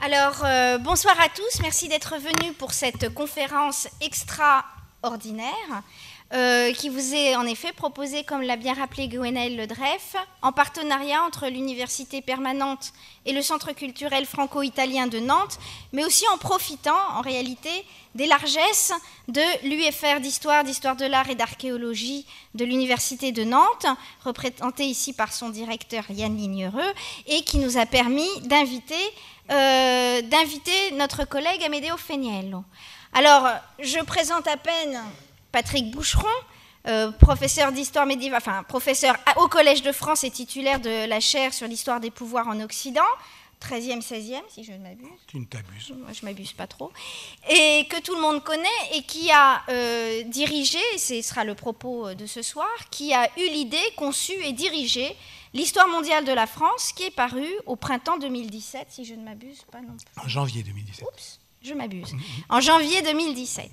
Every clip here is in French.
Alors, euh, bonsoir à tous. Merci d'être venus pour cette conférence extraordinaire euh, qui vous est en effet proposée, comme l'a bien rappelé Gwenaël Ledreff, en partenariat entre l'Université permanente et le Centre culturel franco-italien de Nantes, mais aussi en profitant, en réalité, des largesses de l'UFR d'histoire, d'histoire de l'art et d'archéologie de l'Université de Nantes, représentée ici par son directeur Yann Lignereux, et qui nous a permis d'inviter euh, notre collègue Amédéo Feniello. Alors, je présente à peine Patrick Boucheron, euh, professeur d'histoire médiévale, enfin professeur au Collège de France et titulaire de la chaire sur l'histoire des pouvoirs en Occident, 13e, 16e, si je ne m'abuse. Tu ne t'abuses. Moi, je m'abuse pas trop. Et que tout le monde connaît et qui a euh, dirigé, ce sera le propos de ce soir, qui a eu l'idée, conçu et dirigé L'histoire mondiale de la France, qui est parue au printemps 2017, si je ne m'abuse pas non plus. En janvier 2017. Oups, je m'abuse. En janvier 2017.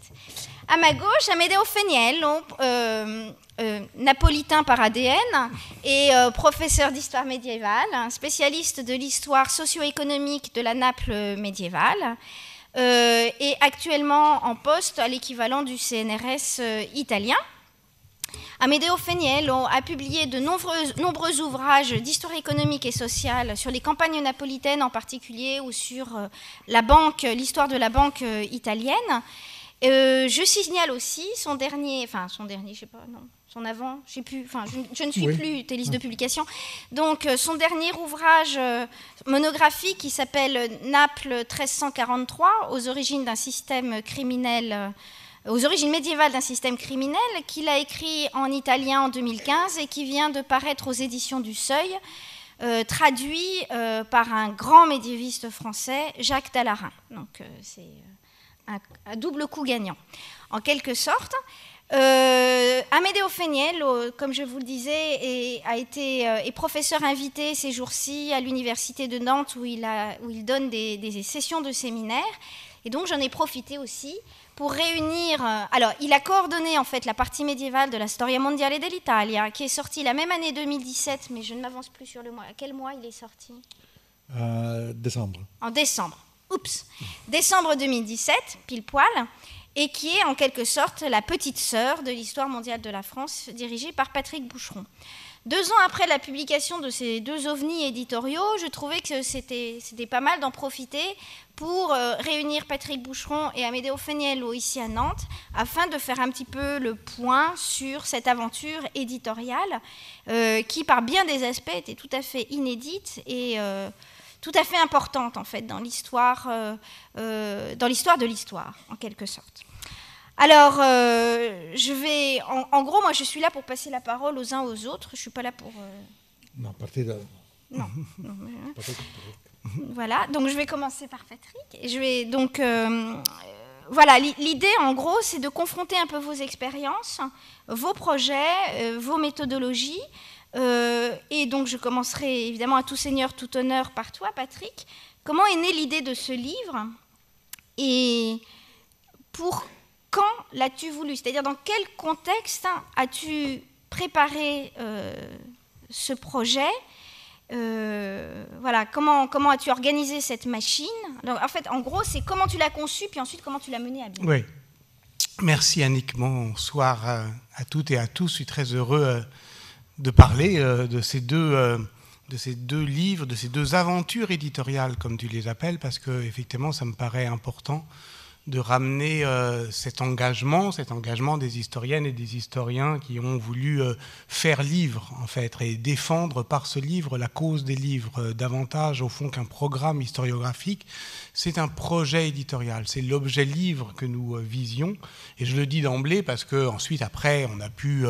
À ma gauche, Amédéo Féniel, euh, euh, napolitain par ADN et euh, professeur d'histoire médiévale, spécialiste de l'histoire socio-économique de la Naples médiévale. et actuellement en poste à l'équivalent du CNRS italien. Amédéo Féniel a publié de nombreux, ouvrages d'histoire économique et sociale sur les campagnes napolitaines en particulier ou sur euh, la banque, l'histoire de la banque euh, italienne. Euh, je signale aussi son dernier, enfin son dernier, je sais pas, non, son avant, plus, enfin je, ne suis plus tes listes de publication. Donc son dernier ouvrage monographique qui s'appelle Naples 1343 aux origines d'un système criminel aux origines médiévales d'un système criminel, qu'il a écrit en italien en 2015 et qui vient de paraître aux éditions du Seuil, euh, traduit euh, par un grand médiéviste français, Jacques Dallarin. Donc euh, c'est un, double coup gagnant, en quelque sorte. Amédéo Féniel, comme je vous le disais, a été, est professeur invité ces jours-ci à l'université de Nantes où il, donne des, des sessions de séminaires. Et donc j'en ai profité aussi pour réunir. Euh, alors, il a coordonné en fait la partie médiévale de la Storia Mondiale dell'Italia, qui est sortie la même année 2017, mais je ne m'avance plus sur le mois. À quel mois il est sorti? Euh, Décembre. En décembre. Oups. Décembre 2017, pile poil, et qui est en quelque sorte la petite sœur de l'histoire mondiale de la France, dirigée par Patrick Boucheron. Deux ans après la publication de ces deux ovnis éditoriaux, je trouvais que c'était pas mal d'en profiter pour euh, réunir Patrick Boucheron et Amédéo Feniello ici à Nantes, afin de faire un petit peu le point sur cette aventure éditoriale, euh, qui par bien des aspects était tout à fait inédite et euh, tout à fait importante en fait dans l'histoire dans l'histoire de l'histoire, en quelque sorte. Alors, euh, je vais. En, gros, moi, je suis là pour passer la parole aux uns aux autres. Je ne suis pas là pour. Euh, non, partez là. Non. voilà. Donc, je vais commencer par Patrick. je vais donc. Euh, voilà, l'idée, en gros, c'est de confronter un peu vos expériences, vos projets, vos méthodologies. et donc, je commencerai évidemment à tout seigneur, tout honneur par toi, Patrick. Comment est née l'idée de ce livre? Et pour quand l'as-tu voulu? C'est-à-dire dans quel contexte as-tu préparé euh, ce projet? Euh, voilà, comment, comment as-tu organisé cette machine? En fait, en gros, c'est comment tu l'as conçue, puis ensuite comment tu l'as menée à bien. Oui. Merci Annick. Bonsoir à, toutes et à tous. Je suis très heureux euh, de parler de, ces deux, de ces deux livres, de ces deux aventures éditoriales, comme tu les appelles, parce que effectivement, ça me paraît important de ramener euh, cet engagement, cet engagement des historiennes et des historiens qui ont voulu euh, faire livre, en fait, et défendre par ce livre la cause des livres, euh, davantage au fond qu'un programme historiographique. C'est un projet éditorial, c'est l'objet livre que nous visions. Et je le dis d'emblée parce que ensuite, après, on a pu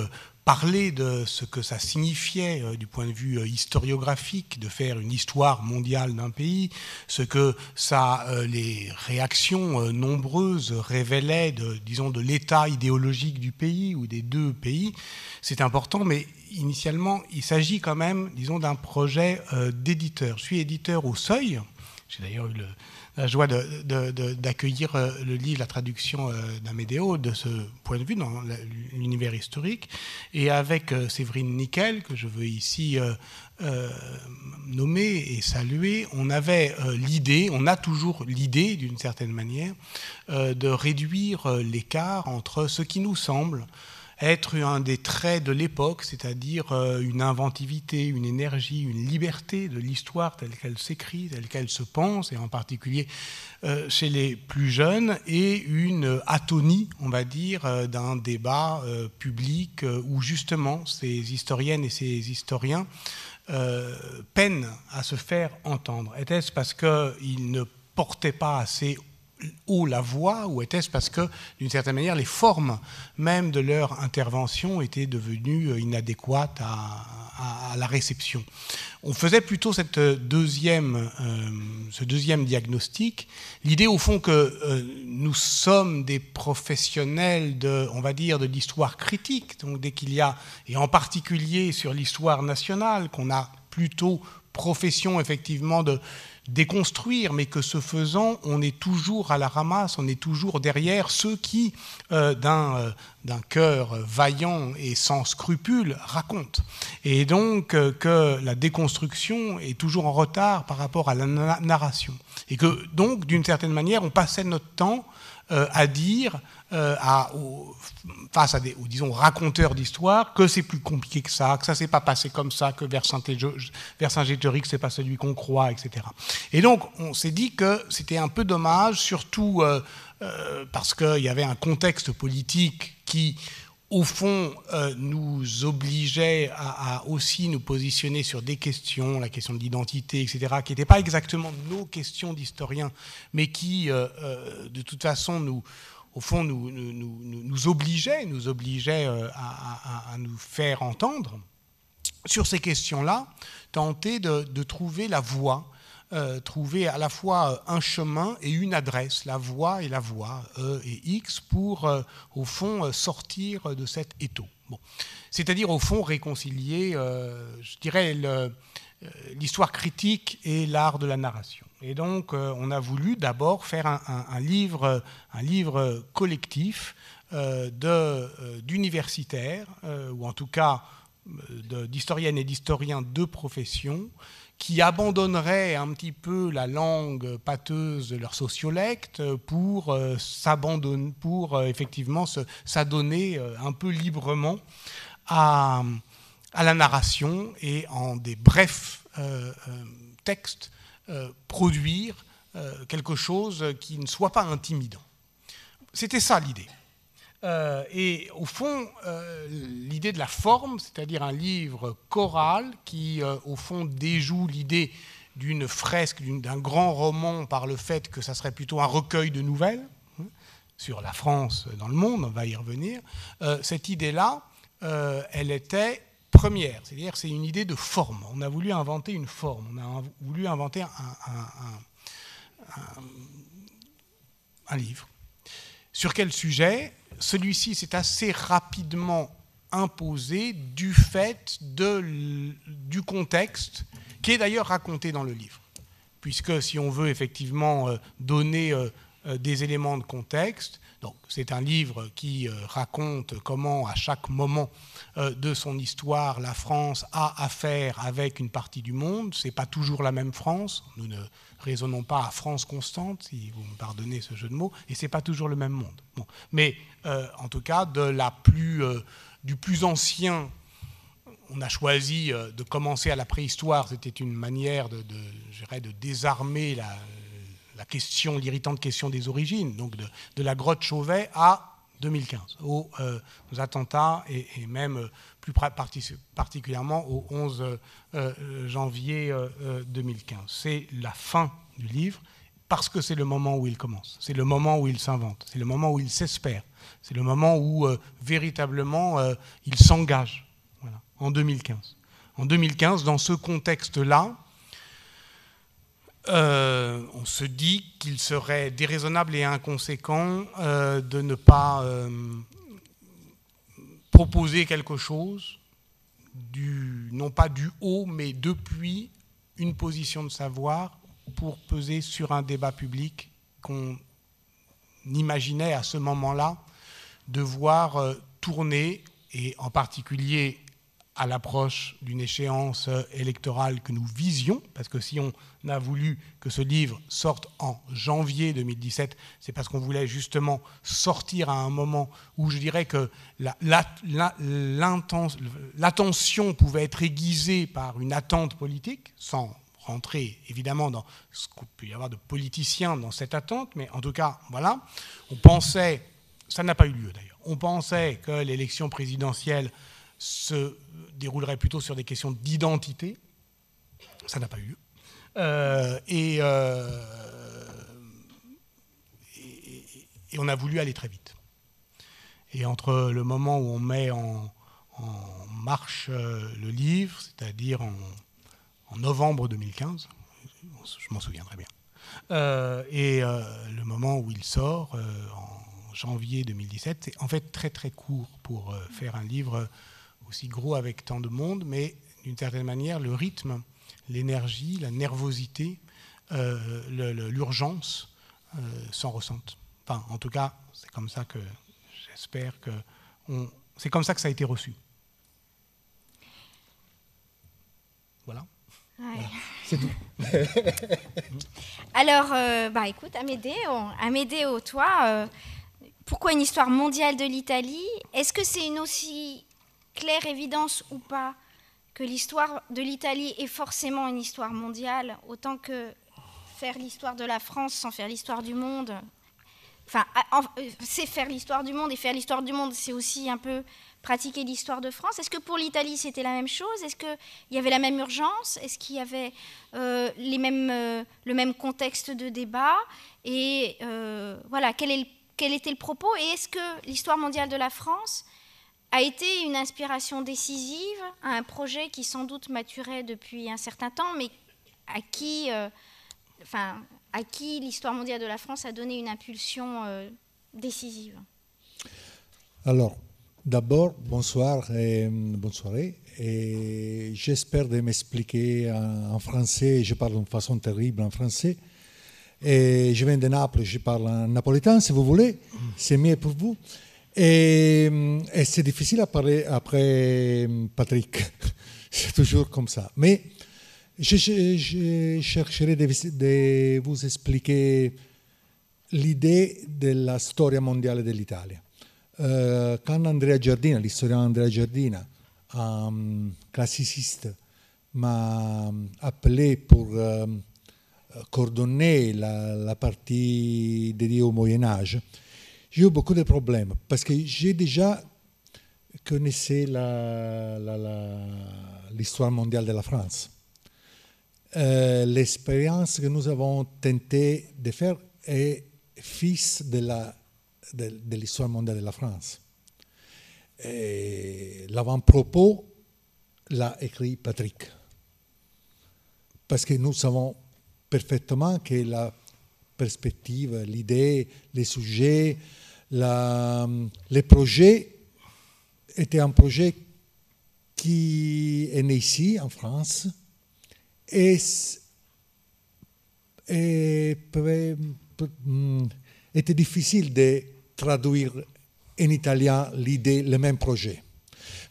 parler de ce que ça signifiait euh, du point de vue euh, historiographique de faire une histoire mondiale d'un pays, ce que ça, euh, les réactions nombreuses révélaient de, disons, de l'état idéologique du pays ou des deux pays, c'est important, mais initialement, il s'agit quand même, disons, d'un projet d'éditeur. Je suis éditeur au Seuil, j'ai d'ailleurs eu le la joie d'accueillir le livre, la traduction d'Amédéo de ce point de vue dans l'univers historique. Et avec Séverine Nickel, que je veux ici nommer et saluer, on avait l'idée, on a toujours l'idée d'une certaine manière, de réduire l'écart entre ce qui nous semble être un des traits de l'époque, c'est-à-dire euh, une inventivité, une énergie, une liberté de l'histoire telle qu'elle s'écrit, telle qu'elle se pense, et en particulier euh, chez les plus jeunes, et une atonie, on va dire, euh, d'un débat public où justement ces historiennes et ces historiens peinent à se faire entendre. Était-ce parce qu'ils ne portaient pas assez haut la voix ou était-ce parce que, d'une certaine manière, les formes même de leur intervention étaient devenues inadéquates à, la réception On faisait plutôt cette deuxième, euh, ce deuxième diagnostic. L'idée, au fond, que euh, nous sommes des professionnels de, on va dire, de l'histoire critique. Donc, dès qu'il y a, et en particulier sur l'histoire nationale, qu'on a plutôt profession effectivement de déconstruire, mais que ce faisant, on est toujours à la ramasse, on est toujours derrière ceux qui, euh, euh, d'un cœur vaillant et sans scrupules, racontent. Et donc euh, que la déconstruction est toujours en retard par rapport à la narration. Et que donc, d'une certaine manière, on passait notre temps à dire euh, à, face à des disons, raconteurs d'histoire que c'est plus compliqué que ça, que ça s'est pas passé comme ça, que Vercingétorix c'est pas celui qu'on croit, etc. Et donc on s'est dit que c'était un peu dommage, surtout euh, euh, parce qu'il y avait un contexte politique qui au fond, nous obligeait à, aussi nous positionner sur des questions, la question de l'identité, etc., qui n'étaient pas exactement nos questions d'historiens, mais qui, de toute façon, nous, au fond, nous, nous, nous obligeait euh, à, nous faire entendre sur ces questions-là, tenter de, trouver la voie, euh, trouver à la fois euh, un chemin et une adresse, la voie et la voie, E et X, pour, au fond, sortir de cet étau. C'est-à-dire, au fond, réconcilier, je dirais, l'histoire critique et l'art de la narration. Et donc, euh, on a voulu d'abord faire un, livre, un livre collectif euh, d'universitaires, euh, ou en tout cas d'historiennes et d'historiens de profession, qui abandonneraient un petit peu la langue pâteuse de leur sociolecte pour s'abandonner, pour effectivement s'adonner un peu librement à, à, la narration et en des brefs textes euh, produire euh, quelque chose qui ne soit pas intimidant. C'était ça l'idée. Euh, et au fond, l'idée de la forme, c'est-à-dire un livre choral qui, au fond, déjoue l'idée d'une fresque, d'un grand roman par le fait que ça serait plutôt un recueil de nouvelles hein, sur la France dans le monde, on va y revenir, cette idée-là, elle était première, c'est-à-dire c'est une idée de forme. On a voulu inventer une forme, on a voulu inventer un, livre. Sur quel sujet? Celui-ci s'est assez rapidement imposé du fait du contexte qui est d'ailleurs raconté dans le livre. Puisque si on veut effectivement euh, donner euh, euh, des éléments de contexte, donc, c'est un livre qui raconte comment, à chaque moment de son histoire, la France a affaire avec une partie du monde. Ce n'est pas toujours la même France. Raisonnons pas à France constante, si vous me pardonnez ce jeu de mots, et ce n'est pas toujours le même monde. Mais euh, en tout cas, de la plus, du plus ancien on a choisi de commencer à la préhistoire, c'était une manière de, de, de désarmer la, la question, l'irritante question des origines, donc de, la grotte Chauvet à 2015, aux, euh, attentats et, même euh, plus particulièrement au 11 euh, janvier 2015. C'est la fin du livre parce que c'est le moment où il commence, c'est le moment où il s'invente, c'est le moment où il s'espère, c'est le moment où véritablement il s'engage, en 2015. En 2015, dans ce contexte-là, euh, on se dit qu'il serait déraisonnable et inconséquent euh, de ne pas euh, proposer quelque chose, du, non pas du haut, mais depuis une position de savoir pour peser sur un débat public qu'on imaginait à ce moment-là de voir euh, tourner, et en particulier à l'approche d'une échéance électorale que nous visions, parce que si on a voulu que ce livre sorte en janvier 2017, c'est parce qu'on voulait justement sortir à un moment où je dirais que l'attention pouvait être aiguisée par une attente politique, sans rentrer évidemment dans ce qu'il peut y avoir de politiciens dans cette attente, mais en tout cas, voilà, on pensait, ça n'a pas eu lieu d'ailleurs, on pensait que l'élection présidentielle se déroulerait plutôt sur des questions d'identité. Ça n'a pas eu lieu. Euh, euh, et, on a voulu aller très vite. Et entre le moment où on met en, marche euh, le livre, c'est-à-dire en, novembre 2015, je m'en souviens très bien, et le moment où il sort en janvier 2017, c'est en fait très très court pour faire un livre aussi gros avec tant de monde, mais d'une certaine manière, le rythme, l'énergie, la nervosité, euh, l'urgence euh, s'en ressentent. Enfin, en tout cas, c'est comme ça que j'espère que c'est comme ça que ça a été reçu. Voilà. C'est tout. Alors, euh, bah écoute, Amédéo, Amédéo toi, pourquoi une histoire mondiale de l'Italie? Est-ce que c'est une aussi claire évidence ou pas que l'histoire de l'Italie est forcément une histoire mondiale, autant que faire l'histoire de la France sans faire l'histoire du monde. Enfin, euh, c'est faire l'histoire du monde et faire l'histoire du monde, c'est aussi un peu pratiquer l'histoire de France. Est-ce que pour l'Italie c'était la même chose? Est-ce qu'il y avait la même urgence? Est-ce qu'il y avait euh, les mêmes, euh, le même contexte de débat? Et voilà, quel, est quel était le propos? Et est-ce que l'histoire mondiale de la France a été une inspiration décisive à un projet qui sans doute maturait depuis un certain temps, mais à qui, euh, enfin, à qui l'histoire mondiale de la France a donné une impulsion euh, décisive. Alors, d'abord, bonsoir et bonne soirée. Et j'espère de m'expliquer en, français. Je parle d'une façon terrible en français. Et je viens de Naples, je parle en napolitain, si vous voulez. C'est mieux pour vous. Et, c'est difficile parler après Patrick. c'est toujours comme ça. Mais je, chercherai de, vous expliquer l'idée de la storia mondiale de l'Italie. Euh, quand Andrea Giardina, l'historien Andrea Giardina, un classiciste, m'a appelé pour euh, coordonner la, la, partie dédiée au Moyen Âge, j'ai eu beaucoup de problèmes parce que j'ai déjà connaissé l'histoire mondiale de la France. Euh, l'expérience que nous avons tenté de faire est fils de l'histoire mondiale de la France. L'avant-propos l'a écrit Patrick. Parce que nous savons parfaitement que la perspective, l'idée, les sujets, la, le projet était un projet qui est né ici, en France, et, et était difficile de traduire en italien l'idée, le même projet.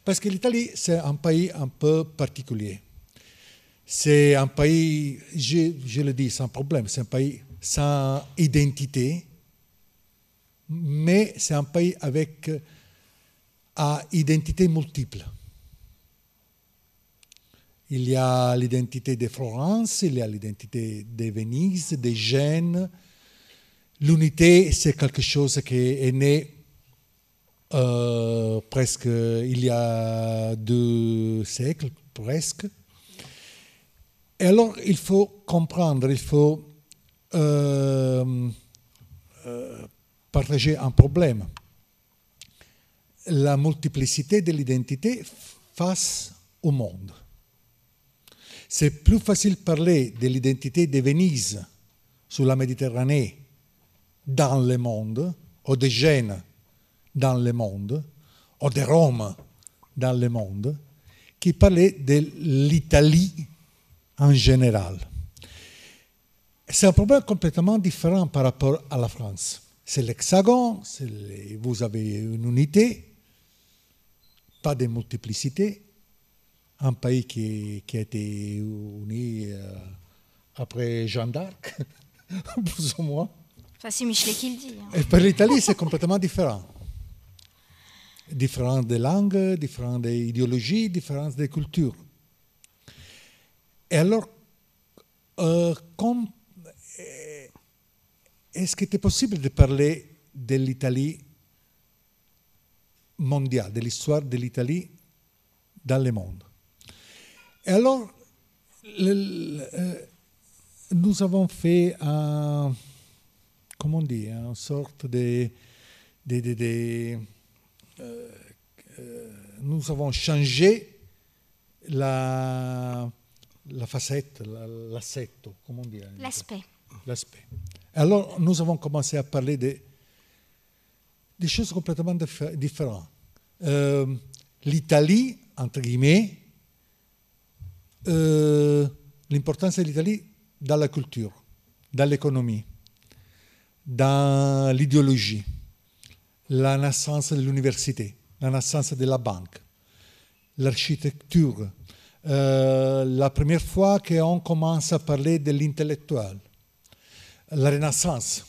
Parce que l'Italie, c'est un pays un peu particulier. C'est un pays, je le dis sans problème, c'est un pays sans identité, mais c'est un pays avec à euh, identité multiple. Il y a l'identité de Florence, il y a l'identité de Venise, de Gênes. L'unité, c'est quelque chose qui est né euh, presque il y a deux siècles, presque. Et alors, il faut comprendre, il faut euh, partager un problème. La multiplicité de l'identité face au monde. C'est plus facile de parler de l'identité de Venise sur la Méditerranée dans le monde, ou de Gênes dans le monde, ou de Rome dans le monde, qui parler de l'Italie en général. C'est un problème complètement différent par rapport à la France. C'est l'hexagone, vous avez une unité, pas de multiplicité. Un pays qui, a été uni euh, après Jeanne d'Arc, plus ou moins. Enfin, c'est Michelet qui le dit. Hein. Et pour l'Italie, c'est complètement différent. Différent des langues, différent des idéologies, différent des cultures. Et alors, euh, comme est-ce qu'il était possible de parler de l'Italie mondiale, de l'histoire de l'Italie dans le monde Et alors, euh, nous avons fait un, comment dit, une sorte de... de, euh, euh, nous avons changé la, la facette, l'assetto, comment dit L'aspect. L'aspect. Alors, nous avons commencé à parler de, des choses complètement différentes. Euh, L'Italie, entre guillemets, euh, l'importance de l'Italie dans la culture, dans l'économie, dans l'idéologie, la naissance de l'université, la naissance de la banque, l'architecture, euh, la première fois qu'on commence à parler de l'intellectuel, la Renaissance,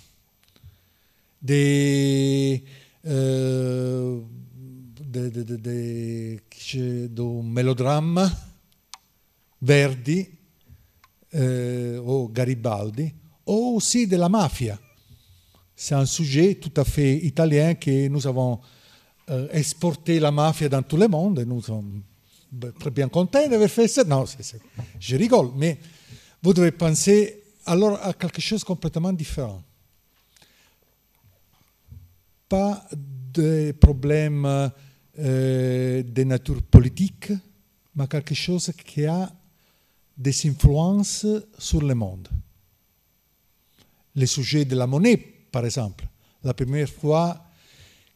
des, euh, de, de, de, de, melodrama, Verdi euh, ou Garibaldi, ou aussi de la mafia. C'est un sujet tout à fait italien que nous avons euh, exporté la mafia dans tout le monde et nous sommes très bien contents d'avoir fait ça. Non, c est, je rigole, mais vous devez penser alors à quelque chose de complètement différent. Pas de problèmes euh, de nature politique, mais quelque chose qui a des influences sur le monde. Le sujet de la monnaie, par exemple. La première fois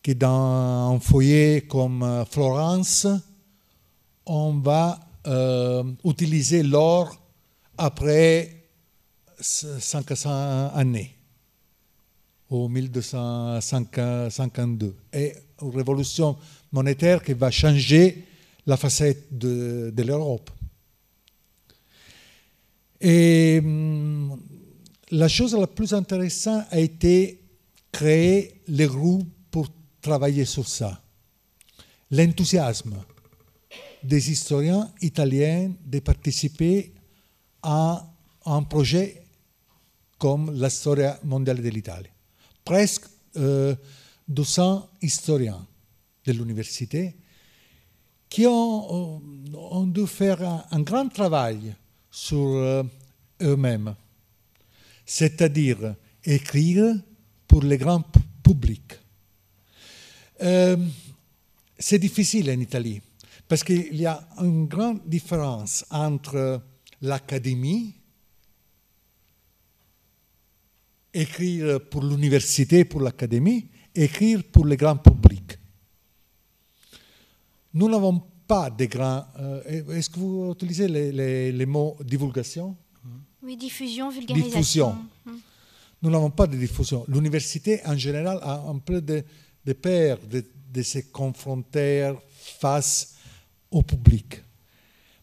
que dans un foyer comme Florence, on va euh, utiliser l'or après 500 années, au 1252, et une révolution monétaire qui va changer la facette de, l'Europe. Et hum, la chose la plus intéressante a été créer les groupes pour travailler sur ça. L'enthousiasme des historiens italiens de participer à un projet comme la storia mondiale de l'Italie. Presque euh, 200 historiens de l'université qui ont, ont, dû faire un, grand travail sur euh, eux-mêmes, c'est-à-dire écrire pour le grand public. Euh, c'est difficile en Italie parce qu'il y a une grande différence entre l'académie écrire pour l'université, pour l'académie, écrire pour le grand public. Nous n'avons pas de grands... Euh, Est-ce que vous utilisez les, les, les, mots divulgation? Oui, diffusion, vulgarisation. Diffusion. Mmh. Nous n'avons pas de diffusion. L'université, en général, a un peu de, de peur de, de se confronter face au public.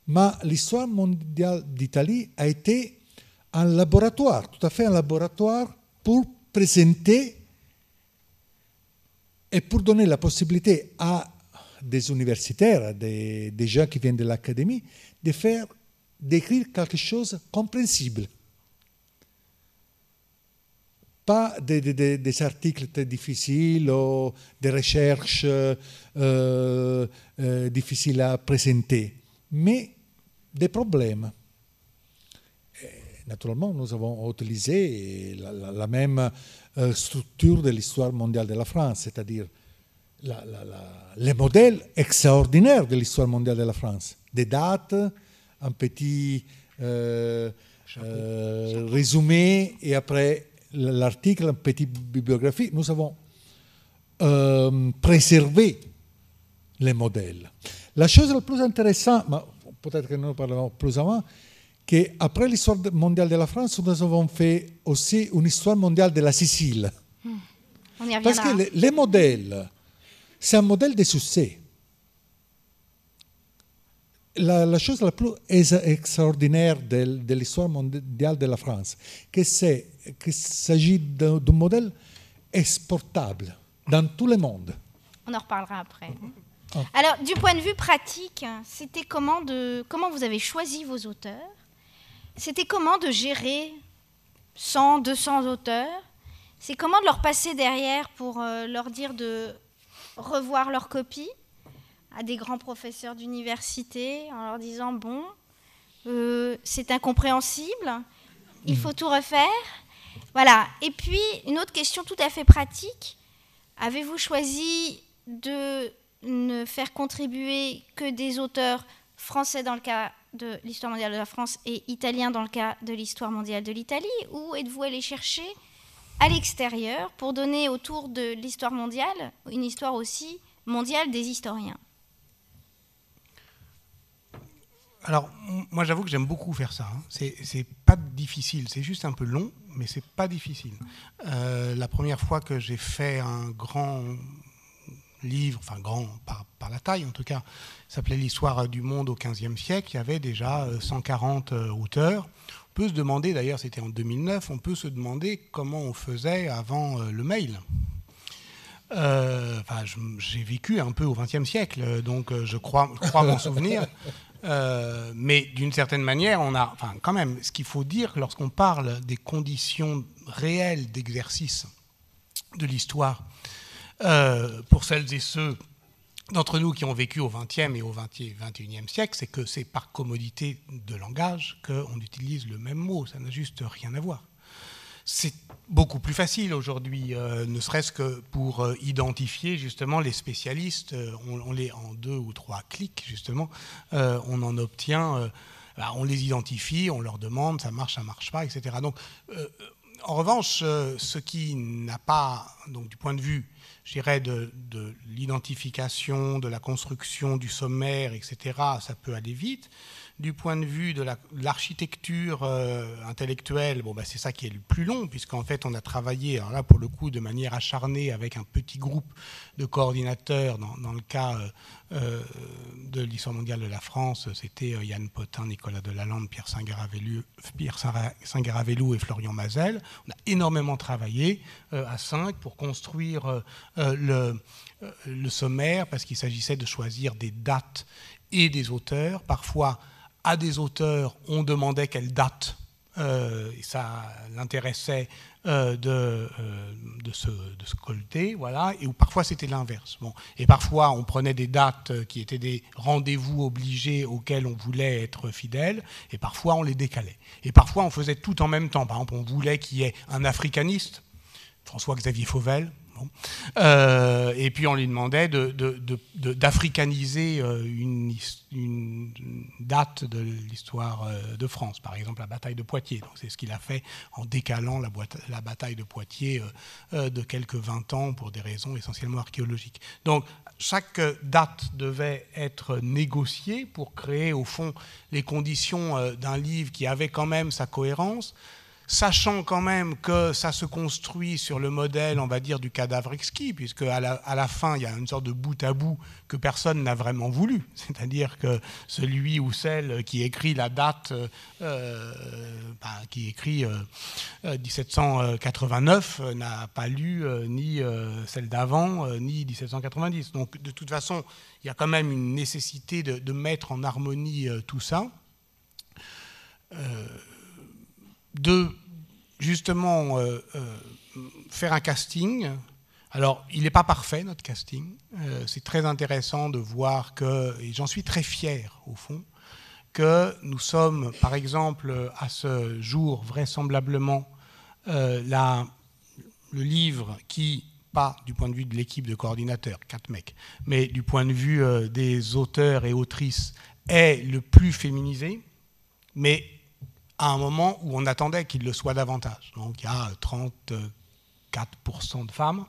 Mais l'histoire mondiale d'Italie a été un laboratoire, tout à fait un laboratoire pour présenter et pour donner la possibilité à des universitaires, des, gens qui viennent de l'académie, de faire, d'écrire quelque chose de compréhensible. Pas des, articles très difficiles ou des recherches euh, euh, difficiles à présenter, mais des problèmes naturellement, nous avons utilisé la, la, la même euh, structure de l'histoire mondiale de la France, c'est-à-dire les modèles extraordinaires de l'histoire mondiale de la France. Des dates, un petit euh, euh, résumé et après l'article, une petite bibliographie. Nous avons euh, préservé les modèles. La chose la plus intéressante, peut-être que nous parlerons plus avant, qu'après l'histoire mondiale de la France, nous avons fait aussi une histoire mondiale de la Sicile. Hmm. On y Parce que les, les modèles, c'est un modèle de succès. La, la chose la plus ex- extraordinaire de, de l'histoire mondiale de la France, que c'est qu'il s'agit d'un modèle exportable dans tout le monde. On en reparlera après. Ah. Alors, du point de vue pratique, c'était comment de comment vous avez choisi vos auteurs? C'était comment de gérer 100, 200 auteurs? C'est comment de leur passer derrière pour euh, leur dire de revoir leur copie à des grands professeurs d'université en leur disant bon, euh, c'est incompréhensible, il faut tout refaire. Voilà. Et puis, une autre question tout à fait pratique. Avez-vous choisi de ne faire contribuer que des auteurs français dans le cas de l'histoire mondiale de la France et italiens dans le cas de l'histoire mondiale de l'Italie Ou êtes-vous allé chercher à l'extérieur pour donner autour de l'histoire mondiale une histoire aussi mondiale des historiens? Alors, moi, j'avoue que j'aime beaucoup faire ça. hein. C'est pas difficile, c'est juste un peu long, mais c'est pas difficile. Euh, la première fois que j'ai fait un grand livre, enfin grand par, par la taille en tout cas, s'appelait L'histoire du monde au XVe siècle, il y avait déjà euh, 140 euh, auteurs. On peut se demander, d'ailleurs c'était en 2009, on peut se demander comment on faisait avant euh, le mail. Euh, enfin, j'ai vécu un peu au XXe siècle, donc euh, je crois, je crois m'en souvenir. Euh, mais d'une certaine manière, on a, enfin, quand même, ce qu'il faut dire lorsqu'on parle des conditions réelles d'exercice de l'histoire, euh, pour celles et ceux d'entre nous qui ont vécu au XXe et au XXIe siècle, c'est que c'est par commodité de langage qu'on utilise le même mot. Ça n'a juste rien à voir. C'est beaucoup plus facile aujourd'hui, euh, ne serait-ce que pour euh, identifier justement les spécialistes. on, les en deux ou trois clics justement, on en obtient. bah, on les identifie, on leur demande, ça marche, ça marche pas, etc. Donc, en revanche, euh, ce qui n'a pas, du point de vue, je de l'identification, de la construction du sommaire, etc., ça peut aller vite. Du point de vue de la- de l'architecture euh, intellectuelle, bon, bah, c'est ça qui est le plus long, puisqu'en fait, on a travaillé, alors là, pour le coup, de manière acharnée avec un petit groupe de coordinateurs. Dans, le cas euh, euh, de l'histoire mondiale de la France, c'était Yann Potin, Nicolas Delalande, Pierre Saint-Garavelou Saint- et Florian Mazel. On a énormément travaillé à cinq pour construire le, le sommaire, parce qu'il s'agissait de choisir des dates et des auteurs. Parfois, à des auteurs, on demandait quelle date, euh, et ça l'intéressait euh, de, euh, de, se, colter, voilà, et parfois c'était l'inverse. Et parfois, on prenait des dates qui étaient des rendez-vous obligés auxquels on voulait être fidèle, et parfois on les décalait. Et parfois, on faisait tout en même temps. Par exemple, on voulait qu'il y ait un africaniste, François-Xavier Fauvel. Euh, et puis on lui demandait de- de- de- de- d'africaniser euh, une, date de l'histoire euh, de France, par exemple la bataille de Poitiers. Donc c'est ce qu'il a fait en décalant la, bataille de Poitiers de quelques 20 ans pour des raisons essentiellement archéologiques. Donc chaque date devait être négociée pour créer au fond les conditions d'un livre qui avait quand même sa cohérence sachant quand même que ça se construit sur le modèle, on va dire, du cadavre exquis, puisque à la, fin, il y a une sorte de bout à bout que personne n'a vraiment voulu. C'est-à-dire que celui ou celle qui écrit la date, euh, euh, ben, qui écrit euh, euh, 1789, euh, n'a pas lu ni celle d'avant, ni 1790. Donc, de toute façon, il y a quand même une nécessité de, mettre en harmonie tout ça. Euh, de justement euh, euh, faire un casting. Alors, il n'est pas parfait, notre casting. Euh, c'est très intéressant de voir que, et j'en suis très fier au fond, que nous sommes, par exemple, à ce jour, vraisemblablement, la- le livre qui, pas du point de vue de l'équipe de coordinateurs, quatre mecs, mais du point de vue des auteurs et autrices, est le plus féminisé, mais à un moment où on attendait qu'il le soit davantage. Donc il y a 34% de femmes,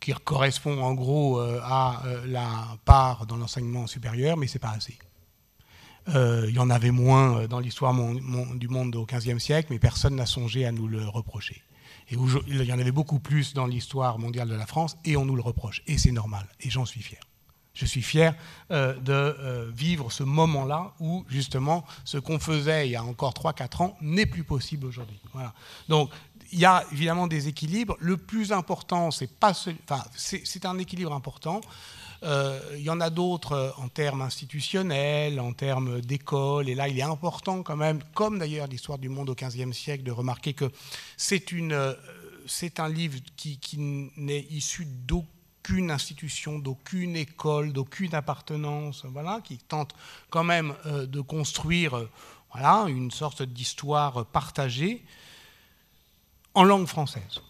qui correspond en gros euh, à euh, la part dans l'enseignement supérieur, mais c'est pas assez. il y en avait moins dans l'histoire du monde au XVe siècle, mais personne n'a songé à nous le reprocher. Et il y en avait beaucoup plus dans l'histoire mondiale de la France, et on nous le reproche. Et c'est normal, et j'en suis fier. Je suis fier euh, de euh, vivre ce moment-là où, justement, ce qu'on faisait il y a encore 3-4 ans n'est plus possible aujourd'hui. Donc, il y a évidemment des équilibres. Le plus important, c'est pas enfin, c'est un équilibre important. Euh, il y en a d'autres en termes institutionnels, en termes d'école. Et là, il est important quand même, comme d'ailleurs l'histoire du monde au XVe siècle, de remarquer que c'est un livre qui, qui n'est issu d'aucun d'aucune institution, d'aucune école, d'aucune appartenance, voilà, qui tente quand même euh, de construire euh, voilà, une sorte d'histoire partagée en langue française.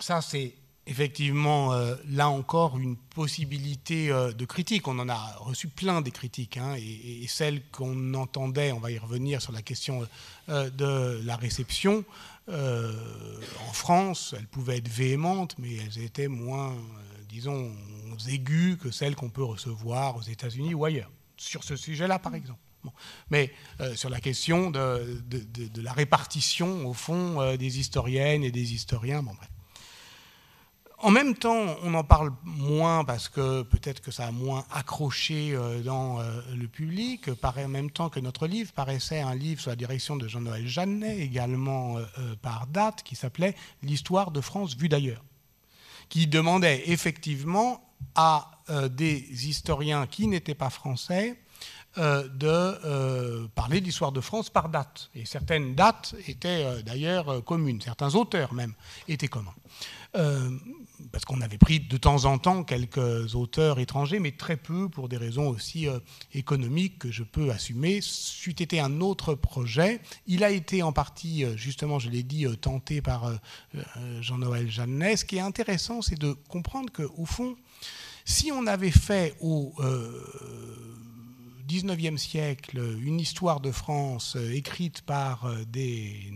Ça, c'est effectivement, euh, là encore, une possibilité de critique. On en a reçu plein des critiques, hein, et, et, celles qu'on entendait, on va y revenir sur la question de la réception, en France, elles pouvaient être véhémentes, mais elles étaient moins disons, aiguës que celles qu'on peut recevoir aux États-Unis ou ailleurs, sur ce sujet-là, par exemple. Mais euh, sur la question de, la répartition, au fond, euh, des historiennes et des historiens, bon, bref. En même temps, on en parle moins parce que peut-être que ça a moins accroché euh, dans le public, en même temps que notre livre paraissait un livre sous la direction de Jean-Noël Jeannet, également par date, qui s'appelait L'histoire de France vue d'ailleurs qui demandait effectivement à euh, des historiens qui n'étaient pas français euh, de euh, parler d'histoire de France par date. Et certaines dates étaient d'ailleurs communes, certains auteurs même étaient communs parce qu'on avait pris de temps en temps quelques auteurs étrangers, mais très peu pour des raisons aussi euh, économiques que je peux assumer. C'eût été un autre projet. Il a été en partie, euh, justement, je l'ai dit, euh, tenté par Jean-Noël Jeannet. Ce qui est intéressant, c'est de comprendre qu'au fond, si on avait fait au 19e siècle une histoire de France écrite par des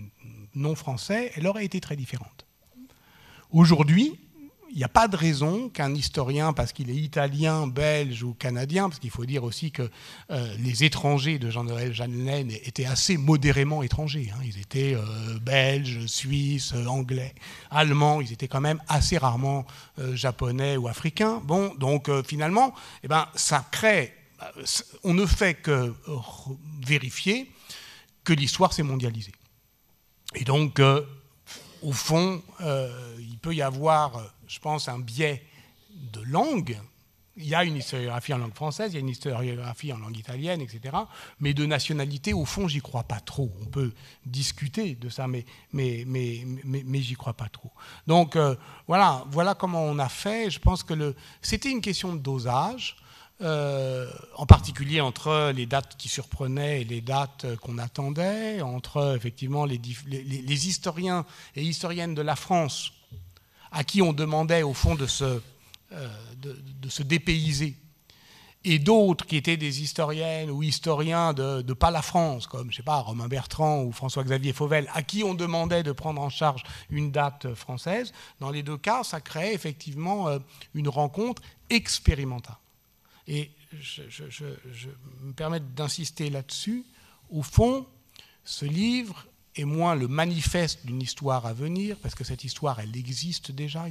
non-français, elle aurait été très différente. Aujourd'hui, il n'y a pas de raison qu'un historien, parce qu'il est italien, belge ou canadien, parce qu'il faut dire aussi que euh, les étrangers de Jean-Noël Jeanne étaient assez modérément étrangers. Hein. Ils étaient euh, belges, suisses, anglais, allemands, ils étaient quand même assez rarement euh, japonais ou africains. Bon, donc finalement, eh ben, ça crée, on ne fait que vérifier que l'histoire s'est mondialisée. Et donc, au fond, il peut y avoir je pense, un biais de langue. Il y a une historiographie en langue française, il y a une historiographie en langue italienne, etc. Mais de nationalité, au fond, j'y crois pas trop. On peut discuter de ça, mais, mais, mais, mais, mais j'y crois pas trop. Donc euh, voilà, voilà comment on a fait. Je pense que c'était une question de dosage. Euh, en particulier entre les dates qui surprenaient et les dates qu'on attendait, entre effectivement les, historiens et historiennes de la France à qui on demandait au fond de se, euh, dépayser, et d'autres qui étaient des historiennes ou historiens de, de pas la France, comme je sais pas Romain Bertrand ou François-Xavier Fauvel, à qui on demandait de prendre en charge une date française. Dans les deux cas, ça créait effectivement euh, une rencontre expérimentale. Et je, me permets d'insister là-dessus. Au fond, ce livre et moins le manifeste d'une histoire à venir, parce que cette histoire, elle existe déjà.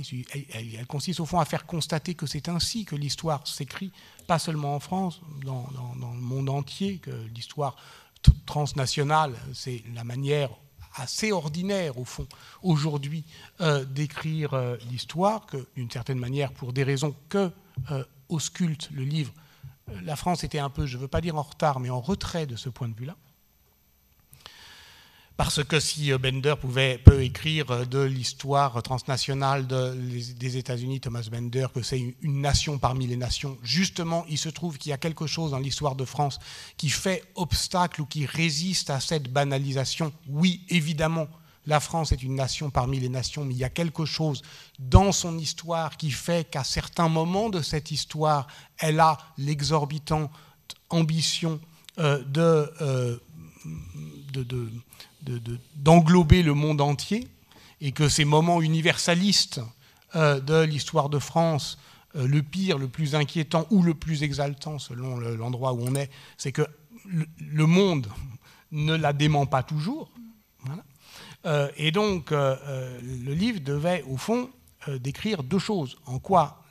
Elle, consiste au fond à faire constater que c'est ainsi que l'histoire s'écrit, pas seulement en France, dans, le monde entier, que l'histoire transnationale, c'est la manière assez ordinaire, au fond, aujourd'hui, euh, d'écrire euh, l'histoire, que d'une certaine manière, pour des raisons que euh, ausculte le livre, la France était un peu, je ne veux pas dire en retard, mais en retrait de ce point de vue-là. Parce que si euh, Bender pouvait, peut écrire euh, de l'histoire transnationale des États-Unis, Thomas Bender, que c'est une, nation parmi les nations, justement, il se trouve qu'il y a quelque chose dans l'histoire de France qui fait obstacle ou qui résiste à cette banalisation. Oui, évidemment, la France est une nation parmi les nations, mais il y a quelque chose dans son histoire qui fait qu'à certains moments de cette histoire, elle a l'exorbitante ambition euh, de d'englober le monde entier et que ces moments universalistes euh, de l'histoire de France, euh, le pire, le plus inquiétant ou le plus exaltant selon l'endroit où on est, c'est que le, monde ne la dément pas toujours. Et donc, le livre devait, au fond, décrire deux choses. En quoi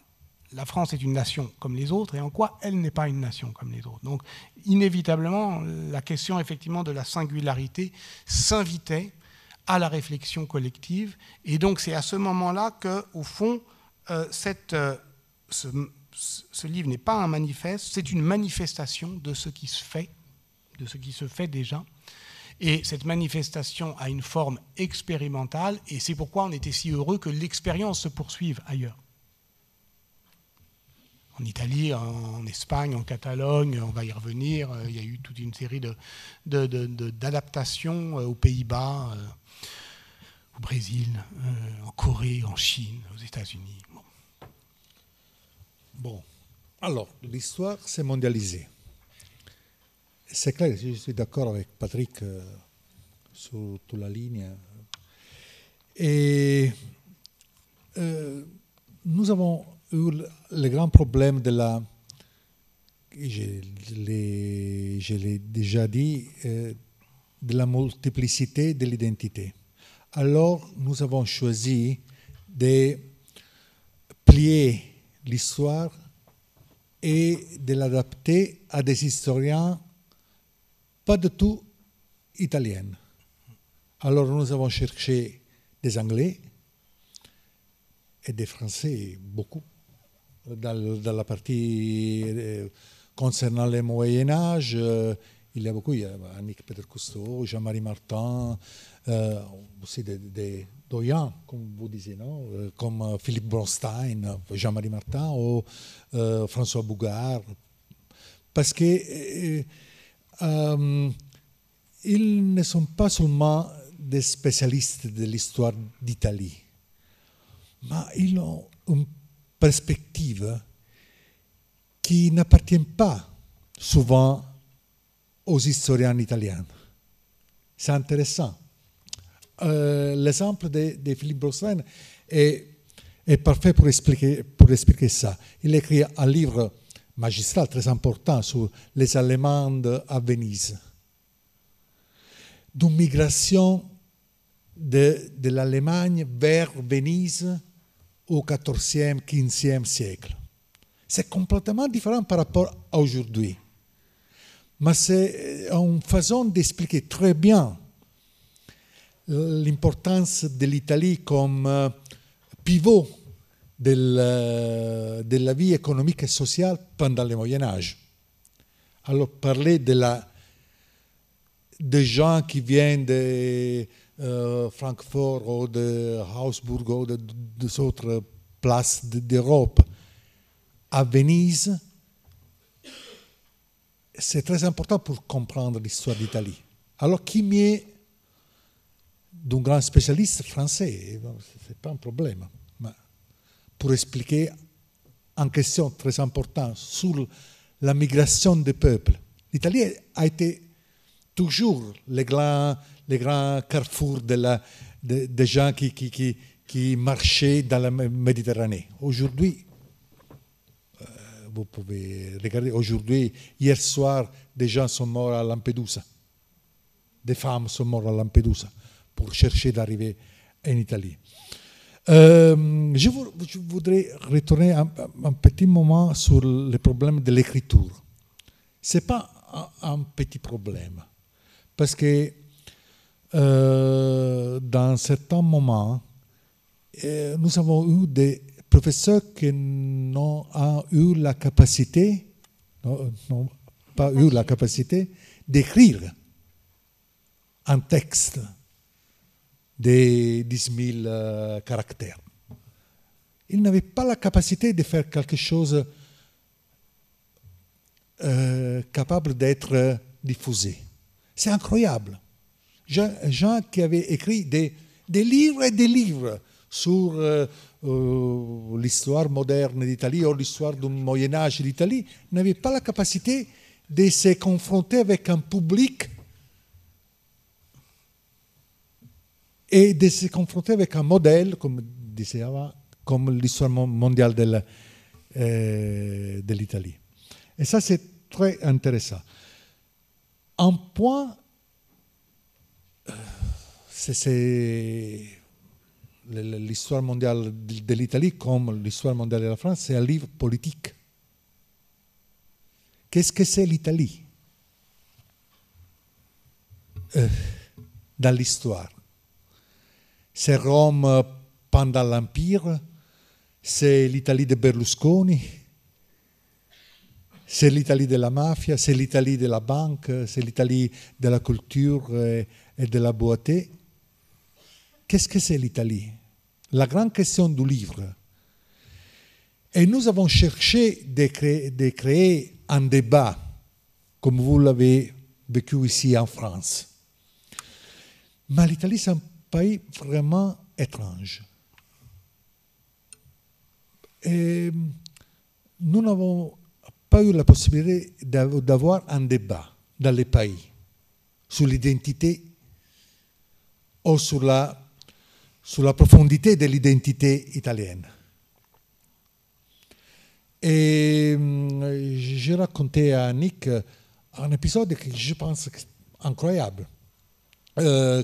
la France est une nation comme les autres et en quoi elle n'est pas une nation comme les autres. Donc, inévitablement, la question effectivement de la singularité s'invitait à la réflexion collective. Et donc, c'est à ce moment-là que, au fond, euh, cette, euh, ce, ce, livre n'est pas un manifeste, c'est une manifestation de ce qui se fait, de ce qui se fait déjà. Et cette manifestation a une forme expérimentale, et c'est pourquoi on était si heureux que l'expérience se poursuive ailleurs en Italie, en Espagne, en Catalogne, on va y revenir. Euh, il y a eu toute une série d'adaptations de, de, aux Pays-Bas, euh, au Brésil, euh, en Corée, en Chine, aux États-Unis. Bon. alors, l'histoire s'est mondialisée. C'est clair, je suis d'accord avec Patrick sur toute la ligne. Et nous avons le grand problème de la, je l'ai déjà dit, euh, de la multiplicité de l'identité. Alors, nous avons choisi de plier l'histoire et de l'adapter à des historiens pas du tout italiens. Alors, nous avons cherché des Anglais et des Français, beaucoup dans, la partie euh, concernant le Moyen Âge, euh, il y a beaucoup, il y a Annick Peter Cousteau, Jean-Marie Martin, euh, aussi des, des doyens, comme vous disiez, non comme Philippe Bronstein, Jean-Marie Martin ou François Bougard. Parce que ils ne sont pas seulement des spécialistes de l'histoire d'Italie, mais ils ont un perspective qui n'appartient pas souvent aux historiens italiens. C'est intéressant. Euh, l'exemple de, Philippe Brosselin est, parfait pour expliquer ça. Il écrit un livre magistral très important sur les Allemands à Venise, d'une migration de, de l'Allemagne vers Venise au XIVe, XVe siècle. C'est complètement différent par rapport à aujourd'hui. Mais c'est une façon d'expliquer très bien l'importance de l'Italie comme euh, pivot de de la, vie économique et sociale pendant le Moyen Âge. Alors parler de la, des gens qui viennent de euh, Francfort ou de Augsbourg ou de, des autres places d'Europe à Venise, c'est très important pour comprendre l'histoire d'Italie. Alors, qui mieux d'un grand spécialiste français Ce n'est pas un problème. Pour expliquer en question très importante sur la migration des peuples. L'Italie a été toujours le grand, grands carrefours de des gens qui, marchaient dans la Méditerranée. Aujourd'hui, euh, vous pouvez regarder, aujourd'hui, hier soir, des gens sont morts à Lampedusa. Des femmes sont mortes à Lampedusa pour chercher d'arriver en Italie. Euh, je, voudrais retourner un, petit moment sur le problème de l'écriture. Ce n'est pas un, petit problème, parce que euh, dans certains moments, euh, nous avons eu des professeurs qui n'ont pas eu la capacité d'écrire un texte de 10 000 euh, caractères. Ils n'avaient pas la capacité de faire quelque chose capable d'être diffusé. C'est incroyable. Jean qui avait écrit des, livres et des livres sur euh, euh, l'histoire moderne d'Italie ou l'histoire du Moyen Âge d'Italie, n'avait pas la capacité de se confronter avec un public et de se confronter avec un modèle, comme disait avant, comme l'histoire mondiale euh, de l'Italie. Et ça, c'est très intéressant. un point, euh, c'est l'histoire mondiale de l'Italie comme l'histoire mondiale de la France, c'est un livre politique. Qu'est-ce que c'est l'Italie? Euh, dans l'histoire C'est Rome pendant l'Empire, c'est l'Italie de Berlusconi, c'est l'Italie de la mafia, c'est l'Italie de la banque, c'est l'Italie de la culture et de la beauté. Qu'est-ce que c'est l'Italie? La grande question du livre. Et nous avons cherché de créer, un débat, comme vous l'avez vécu ici en France. Mais l'Italie, pays vraiment étrange. Et nous n'avons pas eu la possibilité d'avoir un débat dans les pays sur l'identité ou sur la, sur profondité de l'identité italienne. Et euh, j'ai raconté à Nick un épisode que je pense incroyable. Euh,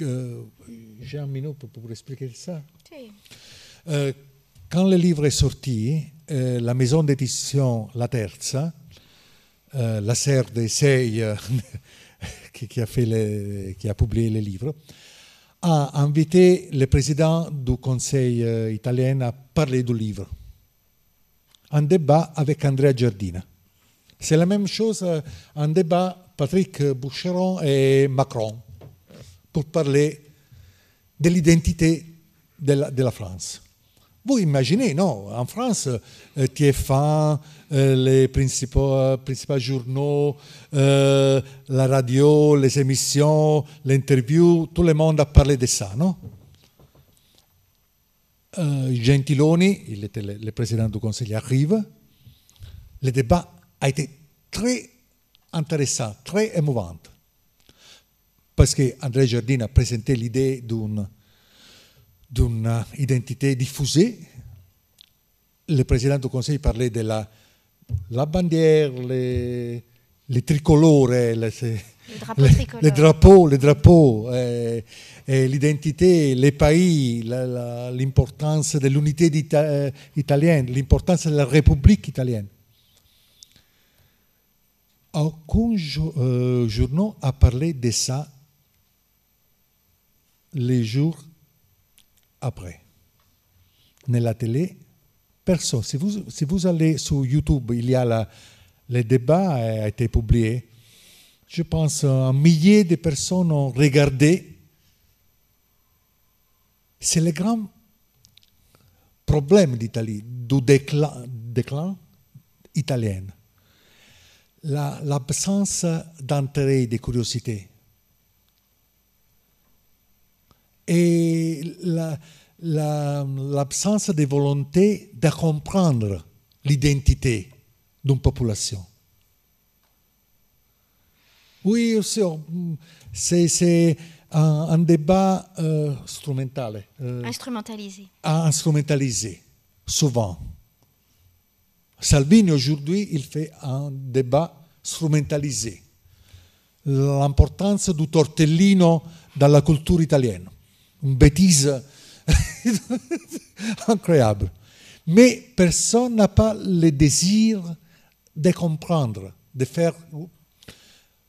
j'ai un minute pour vous expliquer ça. Euh, quand le livre est sorti, euh, la maison d'édition La Terza, euh, la sœur d'Essay qui, qui, a fait qui a publié le livre, a invité le président du Conseil euh, italien à parler du livre. Un débat avec Andrea Giardina. C'est la même chose, un débat Patrick Boucheron et Macron pour parler de l'identité de de la France. Vous imaginez, non En France, euh, TF1, euh, les principaux, principaux journaux, euh, la radio, les émissions, l'interview, tout le monde a parlé de ça, non euh, Gentiloni, il était le, le, président du Conseil, arrive. Le débat a été très intéressant, très émouvant. Parce qu'André Jardine a présenté l'idée d'une d'une identité diffusée. Le président du Conseil parlait de la, la bandière, les, les tricolores, les, les, les, tricolores. les drapeaux, eh, eh, l'identité, les pays, l'importance de l'unité ita italienne, l'importance de la République italienne. Aucun euh, journaux a parlé de ça les jours après. Nella télé, personne. Si vous, allez sur YouTube, il y a la, le débat a été publié. Je pense un millier de personnes ont regardé. C'est le grand problème d'Italie, du déclin, déclin italien. L'absence la, d'intérêt et de curiosité. Et l'absence la, la, de volonté de comprendre l'identité d'une population. Oui, c'est un, un, débat euh, instrumental. Euh, instrumentalisé. Instrumentalisé, souvent. Salvini aujourd'hui, il fait un débat strumentalisé. L'importance du tortellino dans la culture italienne une bêtise incroyable. Mais personne n'a pas le désir de comprendre, de faire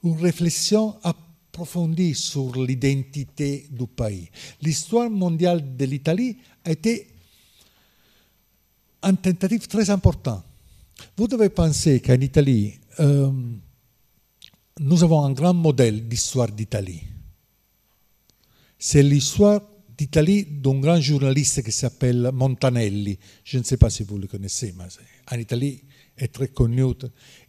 une réflexion approfondie sur l'identité du pays. L'histoire mondiale de l'Italie a été un tentative très important. Vous devez penser qu'en Italie, euh, nous avons un grand modèle d'histoire d'Italie c'est l'histoire d'Italie d'un grand journaliste qui s'appelle Montanelli. Je ne sais pas si vous le connaissez, mais en Italie est très connu.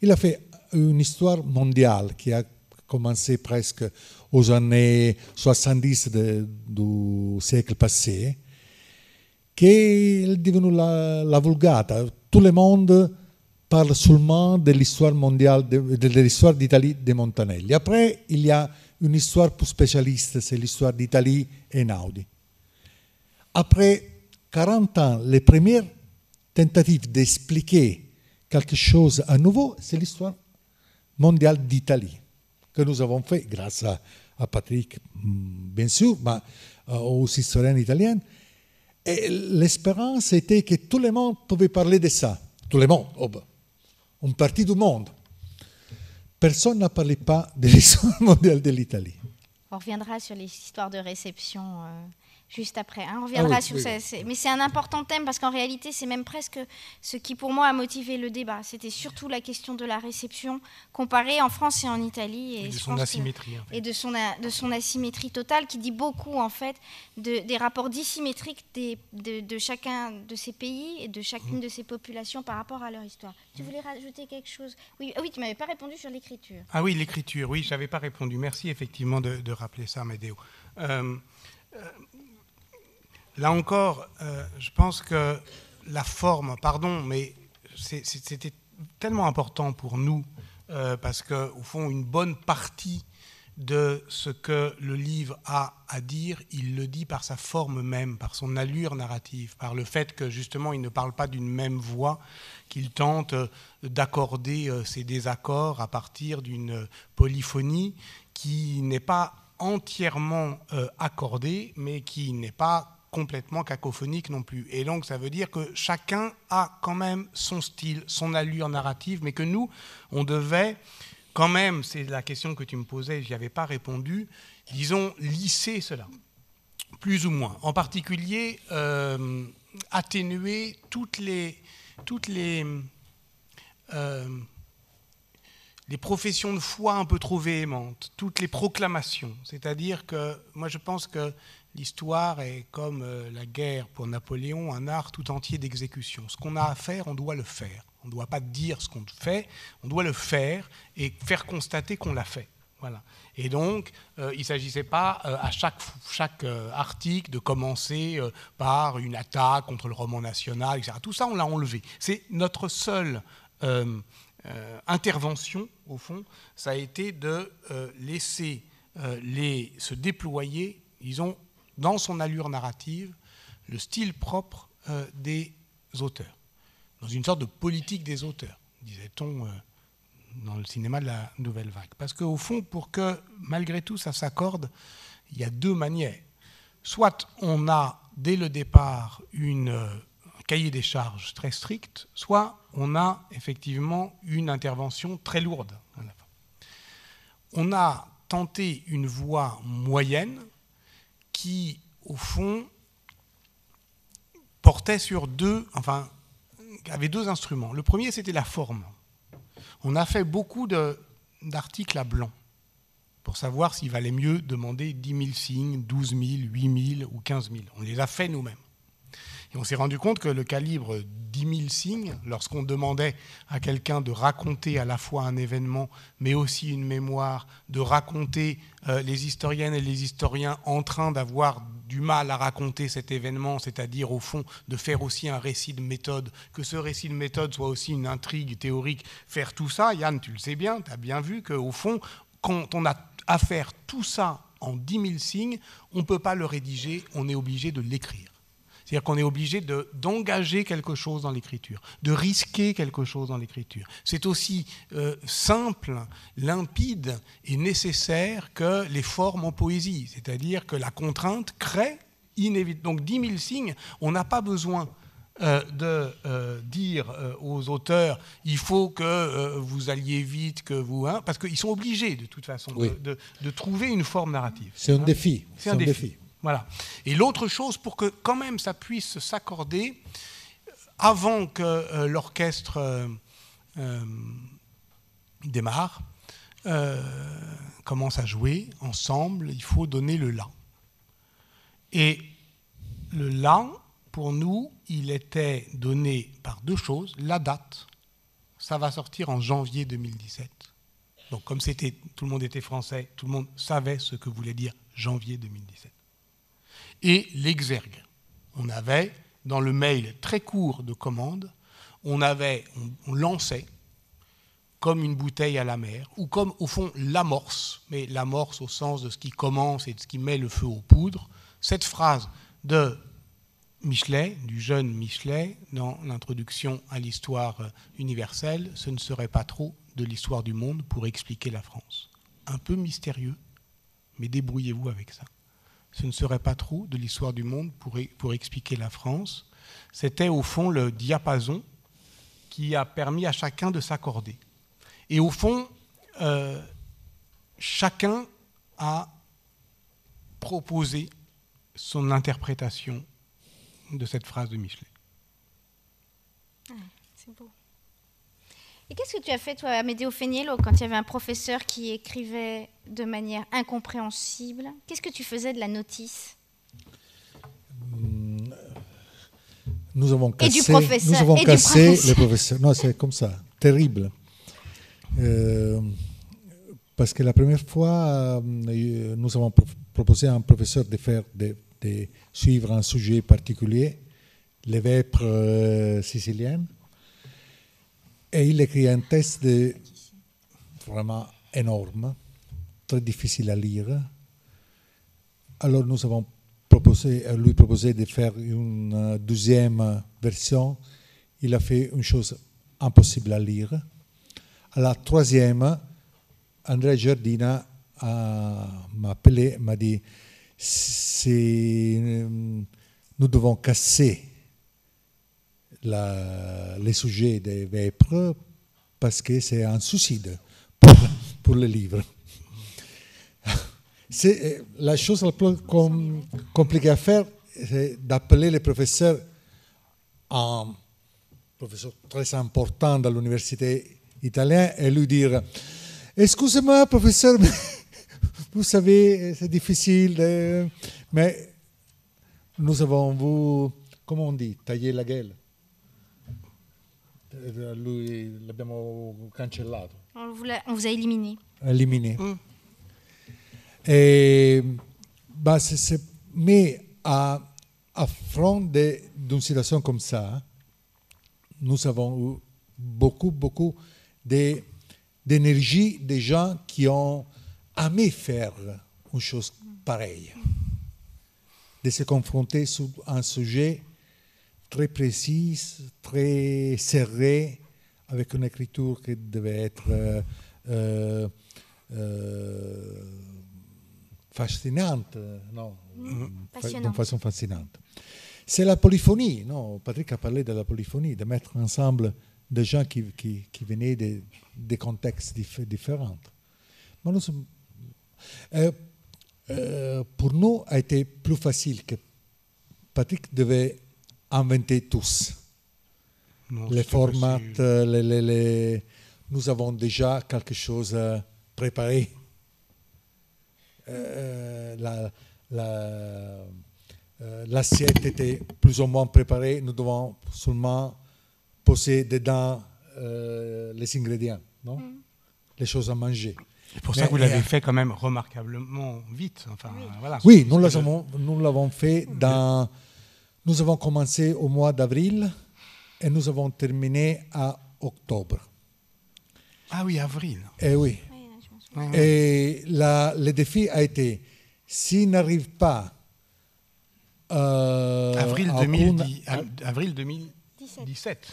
Il a fait une histoire mondiale qui a commencé presque aux années 70 de, du siècle passé, qui est devenue la, la vulgata. Tout le monde parle seulement de l'histoire mondiale, de, de l'histoire d'Italie de Montanelli. Après, il y a une histoire plus spécialiste, c'est l'histoire d'Italie et Naudi. Après 40 ans, les premières tentatives d'expliquer quelque chose à nouveau, c'est l'histoire mondiale d'Italie, que nous avons fait grâce à, Patrick, mm, bien sûr, mais euh, aux historiens italiens. Et l'espérance était que tout le monde pouvait parler de ça. Tout le monde, oh ben, une partie du monde. Personne n'a parlé pas de l'histoire mondiale de l'Italie. On reviendra sur les histoires de réception euh, juste après. Hein. On reviendra ah sur ça. Mais c'est un important thème parce qu'en réalité, c'est même presque ce qui, pour moi, a motivé le débat. C'était surtout la question de la réception comparée en France et en Italie. Et, de son asymétrie. Et de son, de son asymétrie totale qui dit beaucoup, en fait, de, des rapports dissymétriques des, de, chacun de ces pays et de chacune mmh. de ces populations par rapport à leur histoire. Tu voulais rajouter quelque chose? Oui, ah oui, tu m'avais pas répondu sur l'écriture. Ah oui, l'écriture, oui, je n'avais pas répondu. Merci effectivement de, rappeler ça, Médéo. Euh, euh, Là encore, euh, je pense que la forme, pardon, mais c'était tellement important pour nous, euh, parce qu'au fond, une bonne partie de ce que le livre a à dire, il le dit par sa forme même, par son allure narrative, par le fait que justement il ne parle pas d'une même voix, qu'il tente euh, d'accorder ses désaccords à partir d'une polyphonie qui n'est pas entièrement accordée, mais qui n'est pas complètement cacophonique non plus. Et donc ça veut dire que chacun a quand même son style, son allure narrative, mais que nous, on devait quand même, c'est la question que tu me posais, je n'y avais pas répondu, disons, lisser cela, plus ou moins. En particulier, euh, atténuer toutes euh, les professions de foi un peu trop véhémentes, toutes les proclamations. C'est-à-dire que moi je pense que L'histoire est comme euh, la guerre pour Napoléon, un art tout entier d'exécution. Ce qu'on a à faire, on doit le faire. On ne doit pas dire ce qu'on fait, on doit le faire et faire constater qu'on l'a fait. Voilà. Et donc, euh, il ne s'agissait pas euh, à chaque, chaque article de commencer par une attaque contre le roman national, etc. Tout ça, on l'a enlevé. C'est notre seule intervention, au fond, ça a été de laisser se déployer, disons, dans son allure narrative, le style propre euh, des auteurs, dans une sorte de politique des auteurs, disait-on euh, dans le cinéma de la nouvelle vague. Parce qu'au fond, pour que malgré tout ça s'accorde, il y a deux manières. Soit on a dès le départ une, euh, un cahier des charges très strict, soit on a effectivement une intervention très lourde. On a tenté une voie moyenne qui, au fond, portait sur deux, enfin, avait deux instruments. Le premier, c'était la forme. On a fait beaucoup d'articles à blanc pour savoir s'il valait mieux demander 10 000 signes, 12 000, 8 000 ou 15 000. On les a fait nous-mêmes. Et on s'est rendu compte que le calibre 10 000 signes, lorsqu'on demandait à quelqu'un de raconter à la fois un événement, mais aussi une mémoire, de raconter euh, les historiennes et les historiens en train d'avoir du mal à raconter cet événement, c'est-à-dire au fond de faire aussi un récit de méthode, que ce récit de méthode soit aussi une intrigue théorique, faire tout ça, Yann, tu le sais bien, tu as bien vu qu'au fond, quand on a à faire tout ça en 10 000 signes, on ne peut pas le rédiger, on est obligé de l'écrire. C'est-à-dire qu'on est obligé d'engager quelque chose dans l'écriture, de risquer quelque chose dans l'écriture. C'est aussi euh, simple, limpide et nécessaire que les formes en poésie. C'est-à-dire que la contrainte crée inévitablement. Donc 10 000 signes, on n'a pas besoin euh, de euh, dire aux auteurs il faut que vous alliez vite, que vous. Hein, parce qu'ils sont obligés, de toute façon, de, trouver une forme narrative. C'est un hein. défi. C'est un, défi. Voilà. Et l'autre chose, pour que quand même ça puisse s'accorder, avant que euh, l'orchestre euh, euh, démarre, commence à jouer ensemble, il faut donner le la. Et le la, pour nous, il était donné par deux choses. La date, ça va sortir en janvier 2017. Donc comme c'était, tout le monde était français, tout le monde savait ce que voulait dire janvier 2017 et l'exergue. On avait, dans le mail très court de commande, on, avait, on, lançait comme une bouteille à la mer, ou comme au fond l'amorce, mais l'amorce au sens de ce qui commence et de ce qui met le feu aux poudres, cette phrase de Michelet, du jeune Michelet, dans l'introduction à l'histoire universelle, ce ne serait pas trop de l'histoire du monde pour expliquer la France. un peu mystérieux, mais débrouillez-vous avec ça. Ce ne serait pas trop de l'histoire du monde pour, pour expliquer la France. C'était au fond le diapason qui a permis à chacun de s'accorder. Et au fond, euh, chacun a proposé son interprétation de cette phrase de Michelet. Ah, c'est beau. Et qu'est-ce que tu as fait, toi, à Médéo Féniel, quand il y avait un professeur qui écrivait de manière incompréhensible? Qu'est-ce que tu faisais de la notice? Nous avons cassé, et du professeur, nous avons et cassé du les professeurs. Non, c'est comme ça, terrible. Euh, parce que la première fois, euh, nous avons proposé à un professeur de faire de, de suivre un sujet particulier, les vêpres euh, siciliennes. Et il écrit un texte vraiment énorme, très difficile à lire. Alors nous avons proposé, lui proposé de faire une deuxième version. Il a fait une chose impossible à lire. À la troisième, Andrea Giardina m'a appelé, m'a dit nous devons casser la, les sujets des vêpres parce que c'est un suicide pour, pour le livre. C'est la chose la plus com, compliquée à faire, c'est d'appeler le professeur, un professeur très important dans l'université italienne, et lui dire Excusez-moi, professeur, vous savez, c'est difficile, de, mais nous avons, vous, comment on dit, taillé la gueule. Lui l'abbiamo cancellato. On vous, a, on vous a éliminé. Éliminé. Mm. Et, bah, c'est, mais à, à front d'une situation comme ça, nous avons eu beaucoup, beaucoup d'énergie des gens qui ont aimé faire une chose pareille, de se confronter sur un sujet très précise, très serré, avec une écriture qui devait être euh, euh, euh fascinante, non, mmh. d'une façon fascinante. C'est la polyphonie, non Patrick a parlé de la polyphonie, de mettre ensemble des gens qui, qui, qui venaient de, des contextes dif différents. Mais nous, euh, euh, pour nous, a été plus facile que Patrick devait inventer tous. Non, les formats, les, les, les, nous avons déjà quelque chose préparé. Euh, la, la, l'assiette était plus ou moins préparée. Nous devons seulement poser dedans euh, les ingrédients, non? Mm. les choses à manger. C'est pour ça que vous l'avez fait quand même remarquablement vite. Enfin, oui, voilà, oui nous l'avons, nous l'avons fait dans nous avons commencé au mois d'avril et nous avons terminé à octobre. Ah oui, avril. Et eh oui. et la, le défi a été, s'il n'arrive pas... Euh, avril, 2010, avril 2017. 17.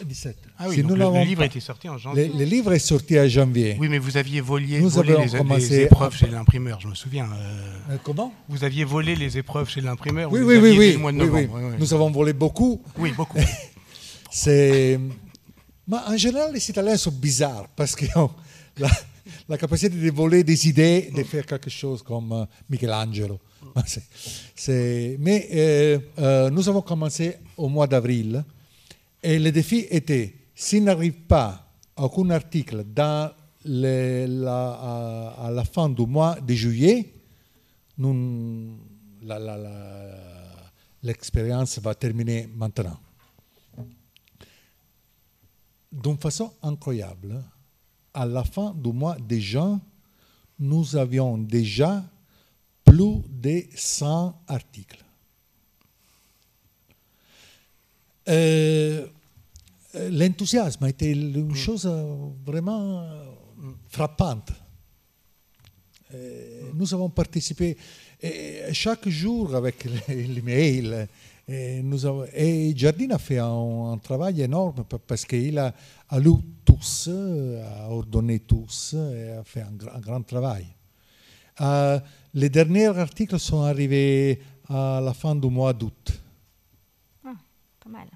Ah oui, si donc le, le, livre pas, était sorti en janvier. Le, le, livre est sorti en janvier. Oui, mais vous aviez volé, nous volé les, les, épreuves chez l'imprimeur, je me souviens. Euh, euh, comment? Vous aviez volé les épreuves chez l'imprimeur. Oui, oui, oui. oui, mois de novembre. oui, oui. Nous avons volé beaucoup. Oui, beaucoup. C'est... Mais en général, les Italiens sont bizarres parce qu'ils ont la, la, capacité de voler des idées, de faire quelque chose comme uh, Michelangelo. C'est, mais euh, euh, nous avons commencé au mois d'avril et le défi était, s'il n'arrive pas aucun article à, à, la fin du mois de juillet, l'expérience va terminer maintenant. D'une façon incroyable, à la fin du mois de juin, nous avions déjà plus de 100 articles. Euh, L'enthousiasme a été une chose vraiment frappante. Euh, nous avons participé et chaque jour avec les mails. Et, nous avons, et Jardine a fait un, un travail énorme parce qu'il a, a lu tous, a ordonné tous, et a fait un, un grand travail. Euh, les derniers articles sont arrivés à la fin du mois d'août. Pas mal.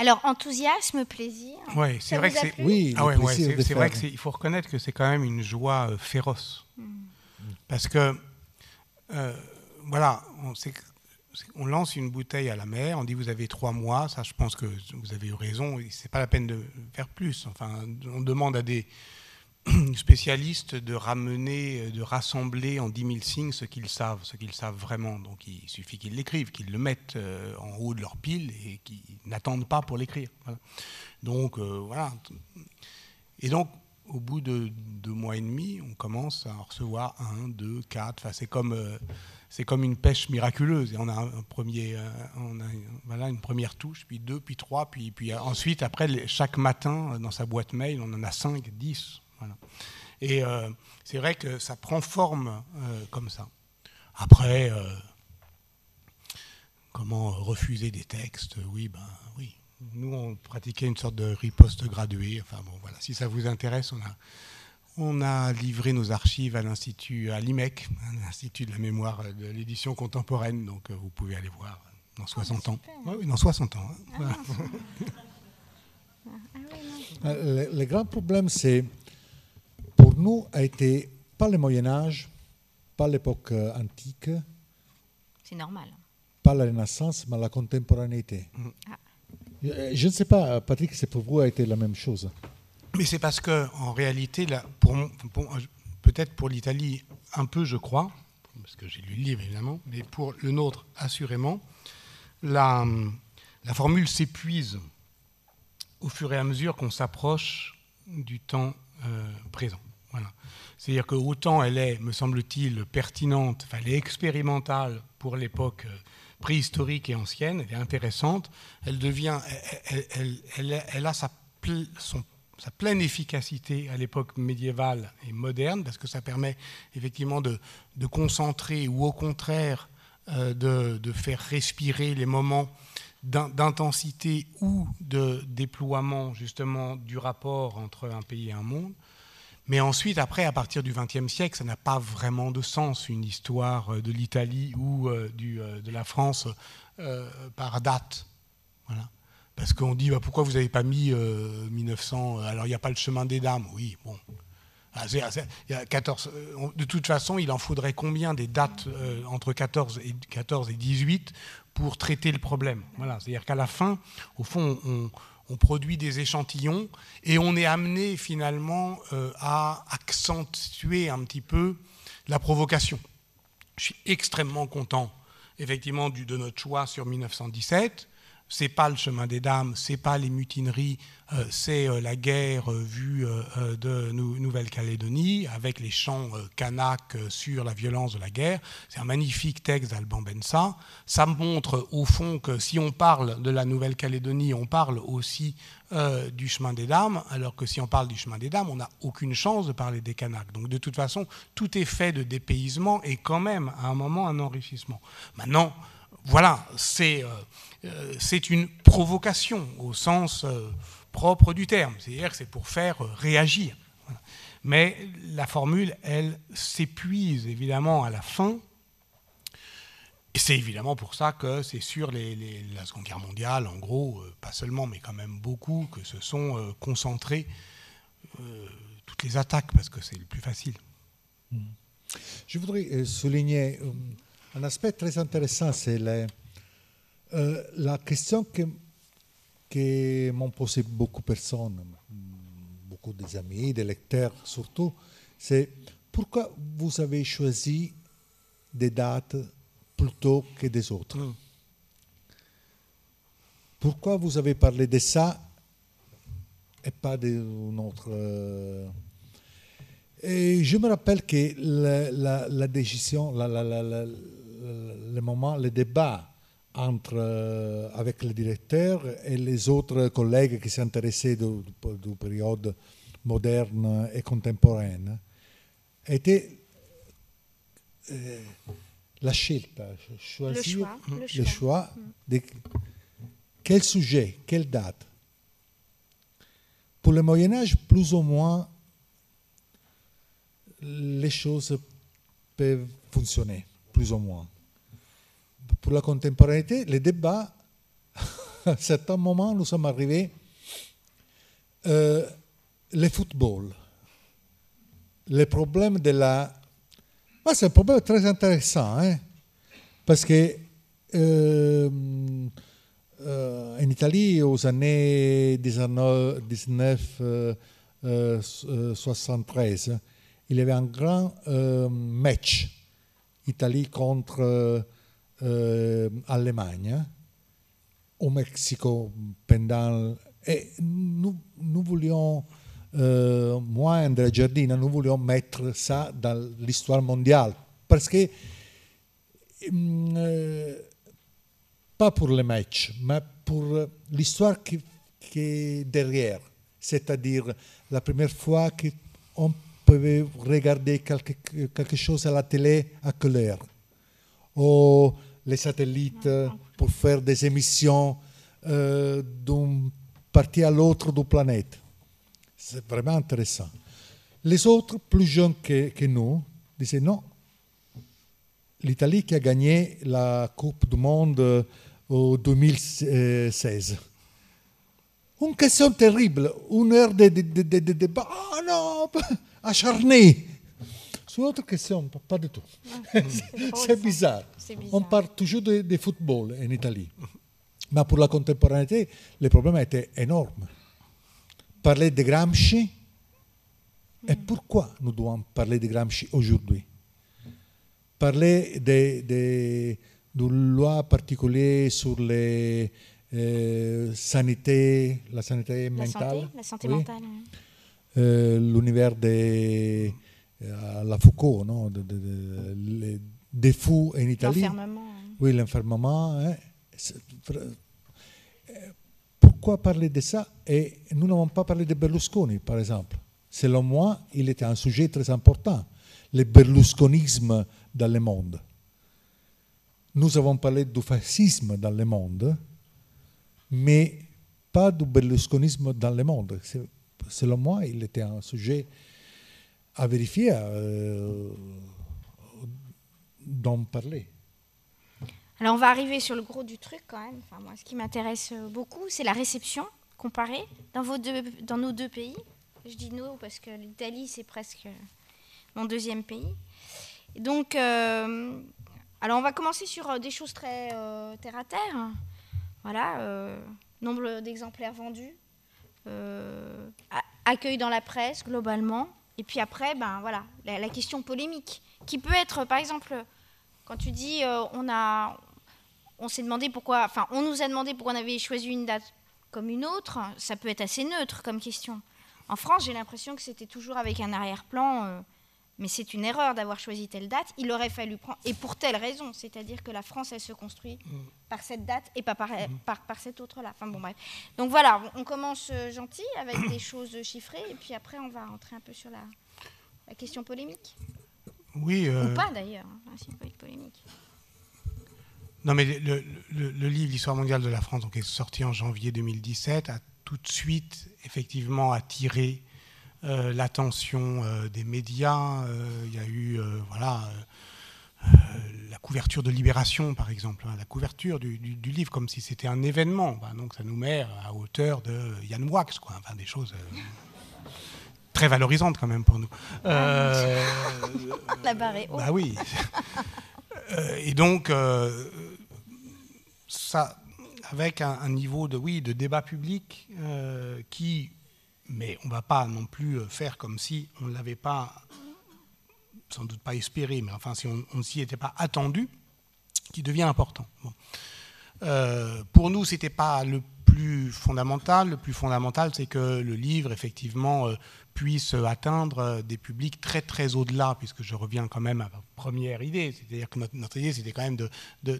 Alors, enthousiasme, plaisir. Ouais, c'est vrai que a c'est. Oui, Ah ouais, ouais, c'est vrai faire. qu'il faut reconnaître que c'est quand même une joie euh, féroce. Hmm. Parce que, euh, voilà, on, sait que- on lance une bouteille à la mer, on dit vous avez trois mois, ça je pense que vous avez eu raison, c'est pas la peine de faire plus. Enfin, on demande à des spécialistes de ramener, de rassembler en 10 000 signes ce qu'ils savent, ce qu'ils savent vraiment. Donc il suffit qu'ils l'écrivent, qu'ils le mettent euh, en haut de leur pile et qu'ils n'attendent pas pour l'écrire. Donc euh, voilà. Et donc, au bout de deux mois et demi, on commence à en recevoir un, deux, quatre. Enfin, c'est comme, euh, comme une pêche miraculeuse. On a un, premier, euh, voilà, une première touche, puis deux, puis trois, puis, puis euh, ensuite, après, chaque matin, euh, dans sa boîte mail, on en a cinq, dix. Voilà. Et euh, c'est vrai que ça prend forme euh, comme ça. Après, euh, comment refuser des textes Oui, ben oui. Nous, on pratiquait une sorte de riposte graduée. Enfin bon, voilà. Si ça vous intéresse, on a, on a livré nos archives à l'institut, à l'IMEC, l'Institut de la mémoire de l'édition contemporaine. Donc, vous pouvez aller voir dans 60 ans. super. Ouais, oui, dans 60 ans. hein. Voilà. Euh, Le, le grand problème, c'est, pour nous, a été pas le Moyen Âge, pas l'époque euh, antique, C'est normal. pas la Renaissance, mais la contemporanéité. Ah. Euh, Je ne sais pas, Patrick, si pour vous a été la même chose. Mais c'est parce que, en réalité, là, pour, mon- pour- peut-être pour l'Italie, un peu, je crois, parce que j'ai lu le livre évidemment, mais pour le nôtre, assurément, la, la formule s'épuise au fur et à mesure qu'on s'approche du temps euh, présent. C'est-à-dire que autant elle est, me semble-t-il, pertinente, enfin, elle est expérimentale pour l'époque euh, préhistorique et ancienne, elle est intéressante, elle a sa, pleine efficacité à l'époque médiévale et moderne, parce que ça permet effectivement de, concentrer ou au contraire euh, de, faire respirer les moments d'in- d'intensité ou de déploiement justement du rapport entre un pays et un monde. Mais ensuite, après, à partir du XXe siècle, ça n'a pas vraiment de sens, une histoire euh, de l'Italie ou euh, euh, de la France par date. Voilà. Parce qu'on dit, bah, pourquoi vous n'avez pas mis euh, 1900 Alors, il n'y a pas le chemin des dames? Oui, bon. C'est- c'est- il y a 14, on- de toute façon, il en faudrait combien des dates entre 14 et, 14 et 18 pour traiter le problème? Voilà. C'est-à-dire qu'à la fin, au fond, on, on produit des échantillons et on est amené finalement euh, à accentuer un petit peu la provocation. Je suis extrêmement content, effectivement, de notre choix sur 1917. C'est pas le chemin des dames, c'est pas les mutineries, euh, c'est euh, la guerre euh, vue de Nou- Nouvelle-Calédonie avec les chants kanaks sur la violence de la guerre. C'est un magnifique texte d'Alban Bensa. Ça montre au fond que si on parle de la Nouvelle-Calédonie, on parle aussi du chemin des dames, alors que si on parle du chemin des dames, on n'a aucune chance de parler des Kanaks. Donc de toute façon, tout est fait de dépaysement et quand même à un moment un enrichissement. Maintenant, voilà, c'est c'est une provocation au sens euh, propre du terme, c'est-à-dire que c'est pour faire euh, réagir. Mais la formule, elle, s'épuise évidemment à la fin. Et c'est évidemment pour ça que c'est sur la Seconde Guerre mondiale, en gros, euh, pas seulement, mais quand même beaucoup, que se sont euh, concentrées euh, toutes les attaques, parce que c'est le plus facile. Je voudrais euh, souligner euh, un aspect très intéressant, c'est le- euh, la question que, que m'ont posé beaucoup de personnes, beaucoup des amis, des lecteurs surtout, c'est pourquoi vous avez choisi des dates plutôt que des autres? Mm. Pourquoi vous avez parlé de ça et pas d'une autre euh, et je me rappelle que la, la- la décision, la- le moment, le débat entre, euh, avec le directeur et les autres collègues qui s'intéressaient du, du- du période moderne et contemporaine était euh, la scelta, Le choix. Le choix de quel sujet, quelle date. Pour le Moyen Âge, plus ou moins, les choses peuvent fonctionner, plus ou moins. Pour la contemporanéité, les débats, à certains moments, nous sommes arrivés, euh, le football, les problèmes de la... c'est un problème très intéressant, hein, parce que euh, euh, en Italie, aux années 1973, il y avait un grand match, Italie contre Allemagne, au Mexique pendant... Et nous, nous voulions euh, moi, Andrea Giardina, nous voulions mettre ça dans l'histoire mondiale. Parce que, euh, pas pour les matchs, mais l'histoire qui, qui, est derrière. C'est-à-dire la première fois qu'on pouvait regarder quelque, quelque chose à la télé à couleur. Ou les satellites pour faire des émissions euh, d'une partie à l'autre de la planète. C'est vraiment intéressant. Les autres, plus jeunes que, nous, disaient non. L'Italie qui a gagné la Coupe du Monde en 2016. Une question terrible, une heure de débat. De, non, acharné. Sur l'autre question, pas du tout. c'est bizarre. bizarre. On parle toujours de, de, football en Italie. Mais pour la contemporanéité, le problème était énorme parler de Gramsci. Et pourquoi nous devons parler de Gramsci aujourd'hui Parler des de, de lois particulières sur les euh, sanité, la santé mentale. la santé mentale. Euh, L'univers de euh, la Foucault, non de, de, les défauts en Italie. L'enfermement. Oui, l'enfermement. Hein pourquoi parler de ça? Et nous n'avons pas parlé de Berlusconi, par exemple. Selon moi, il était un sujet très important, le berlusconisme dans le monde. Nous avons parlé du fascisme dans le monde, mais pas du berlusconisme dans le monde. Selon moi, il était un sujet à vérifier, euh, d'en parler. Alors on va arriver sur le gros du truc quand même. Enfin, moi, ce qui m'intéresse euh, beaucoup, c'est la réception comparée dans, vos deux, dans nos deux pays. Je dis nous parce que l'Italie, c'est presque mon deuxième pays. donc, euh, alors on va commencer sur euh, des choses très terre à terre. Voilà, nombre d'exemplaires vendus, accueil dans la presse globalement. Et puis après, ben voilà, la, question polémique qui peut être, par exemple, quand tu dis on a on s'est demandé pourquoi, enfin, on nous a demandé pourquoi on avait choisi une date comme une autre. Ça peut être assez neutre comme question. En France, j'ai l'impression que c'était toujours avec un arrière-plan, euh, mais c'est une erreur d'avoir choisi telle date. Il aurait fallu prendre, et pour telle raison, c'est-à-dire que la France, elle se construit par cette date et pas par, par, cette autre-là. Enfin bon, bref. Donc voilà, on commence euh, gentil avec des choses chiffrées, et puis après, on va entrer un peu sur la, question polémique. Oui. Euh, Ou pas d'ailleurs, hein, c'est pas polémique. Non, mais le, livre L'histoire mondiale de la France, donc, est sorti en janvier 2017, a tout de suite effectivement attiré l'attention euh, des médias. Euh, il y a eu voilà, la couverture de Libération, par exemple, hein, la couverture du, livre, comme si c'était un événement. Bah, donc ça nous met à hauteur de Yann Wax, quoi. Enfin, des choses très valorisantes quand même pour nous. la barre est Bah oui. et donc, ça, avec un, niveau de, oui, de débat public euh, qui, mais on ne va pas non plus faire comme si on ne l'avait pas, sans doute pas espéré, mais enfin si on ne s'y était pas attendu, qui devient important. Euh, pour nous, ce n'était pas le plus fondamental. Le plus fondamental, c'est que le livre, effectivement, euh, puisse atteindre des publics très très au-delà, puisque je reviens quand même à ma première idée, c'est-à-dire que notre, idée c'était quand même de, euh,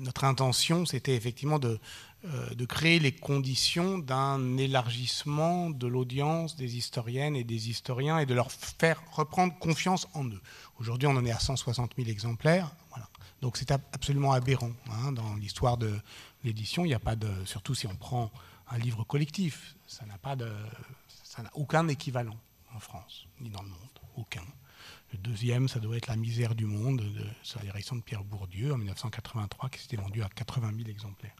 notre intention c'était effectivement de, euh, de créer les conditions d'un élargissement de l'audience des historiennes et des historiens et de leur faire reprendre confiance en eux. Aujourd'hui on en est à 160 000 exemplaires, voilà. donc c'est absolument aberrant hein, dans l'histoire de l'édition, il n'y a pas de, surtout si on prend un livre collectif, ça n'a pas de ça n'a aucun équivalent. en France, ni dans le monde, aucun. Le deuxième, ça doit être La misère du monde, de, sur la direction de Pierre Bourdieu, en 1983, qui s'était vendu à 80 000 exemplaires.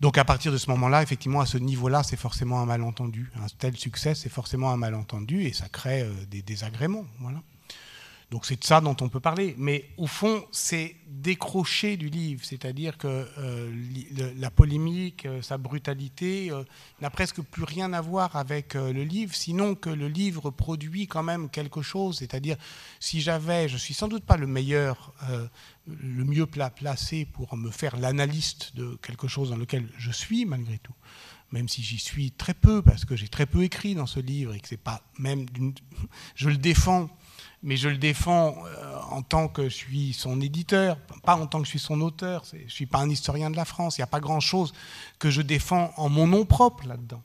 Donc à partir de ce moment-là, effectivement, à ce niveau-là, c'est forcément un malentendu. Un tel succès, c'est forcément un malentendu et ça crée euh, des désagréments. Voilà. Donc c'est de ça dont on peut parler. Mais au fond, c'est décrocher du livre, c'est-à-dire que euh, la polémique, euh, sa brutalité, n'a presque plus rien à voir avec le livre, sinon que le livre produit quand même quelque chose. C'est-à-dire, si j'avais, je suis sans doute pas le meilleur, le mieux placé pour me faire l'analyste de quelque chose dans lequel je suis, malgré tout même si j'y suis très peu, parce que j'ai très peu écrit dans ce livre et que c'est pas même, je le défends mais je le défends euh, en tant que je suis son éditeur, pas en tant que je suis son auteur. Je ne suis pas un historien de la France. Il n'y a pas grand-chose que je défends en mon nom propre là-dedans.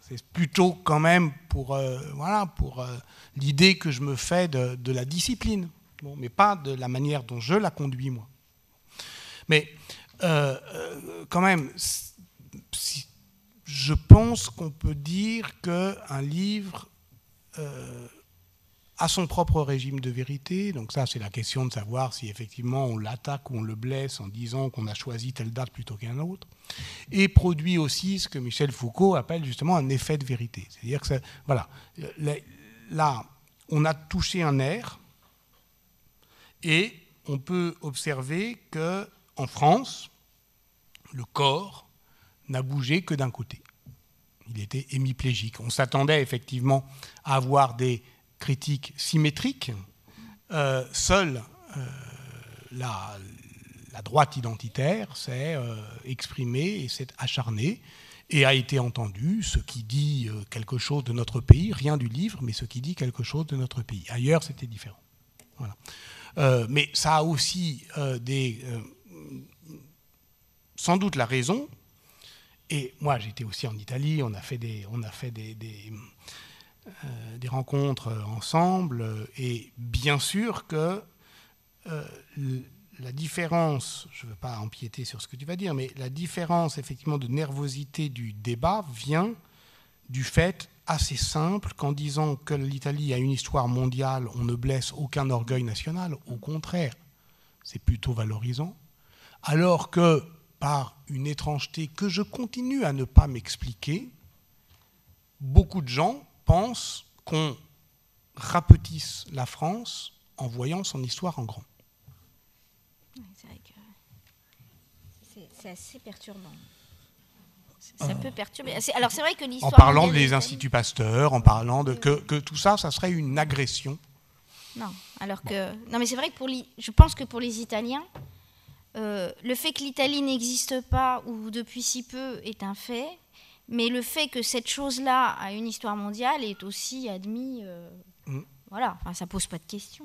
C'est plutôt quand même pour, euh, voilà, pour euh, l'idée que je me fais de, la discipline, bon, mais pas de la manière dont je la conduis moi. Mais quand même, je pense qu'on peut dire qu'un livre à son propre régime de vérité. Donc ça, c'est la question de savoir si effectivement on l'attaque ou on le blesse en disant qu'on a choisi telle date plutôt qu'un autre. Et produit aussi ce que Michel Foucault appelle justement un effet de vérité. C'est-à-dire que voilà, là, on a touché un air et on peut observer que en France, le corps n'a bougé que d'un côté. Il était hémiplégique. On s'attendait effectivement à avoir des critique symétrique, euh, seule euh, la, droite identitaire s'est euh, exprimée et s'est acharnée et a été entendue, ce qui dit quelque chose de notre pays, rien du livre, mais ce qui dit quelque chose de notre pays. Ailleurs, c'était différent. Mais ça a aussi des, sans doute la raison, et moi j'étais aussi en Italie, on a fait des, on a fait des euh, des rencontres ensemble. Et bien sûr que euh, la différence, je ne veux pas empiéter sur ce que tu vas dire, mais la différence effectivement de nervosité du débat vient du fait assez simple qu'en disant que l'Italie a une histoire mondiale, on ne blesse aucun orgueil national, au contraire, c'est plutôt valorisant, alors que par une étrangeté que je continue à ne pas m'expliquer, beaucoup de gens pense qu'on rapetisse la France en voyant son histoire en grand. C'est assez perturbant. Ça peut perturber. Alors c'est vrai que l'histoire. En parlant des instituts Pasteur, en parlant de que, que, tout ça, ça serait une agression. Non, alors que non, mais c'est vrai que pour je pense que pour les Italiens, euh, le fait que l'Italie n'existe pas ou depuis si peu est un fait. Mais le fait que cette chose-là a une histoire mondiale est aussi admis. Euh, mm. Voilà, enfin, ça pose pas de question.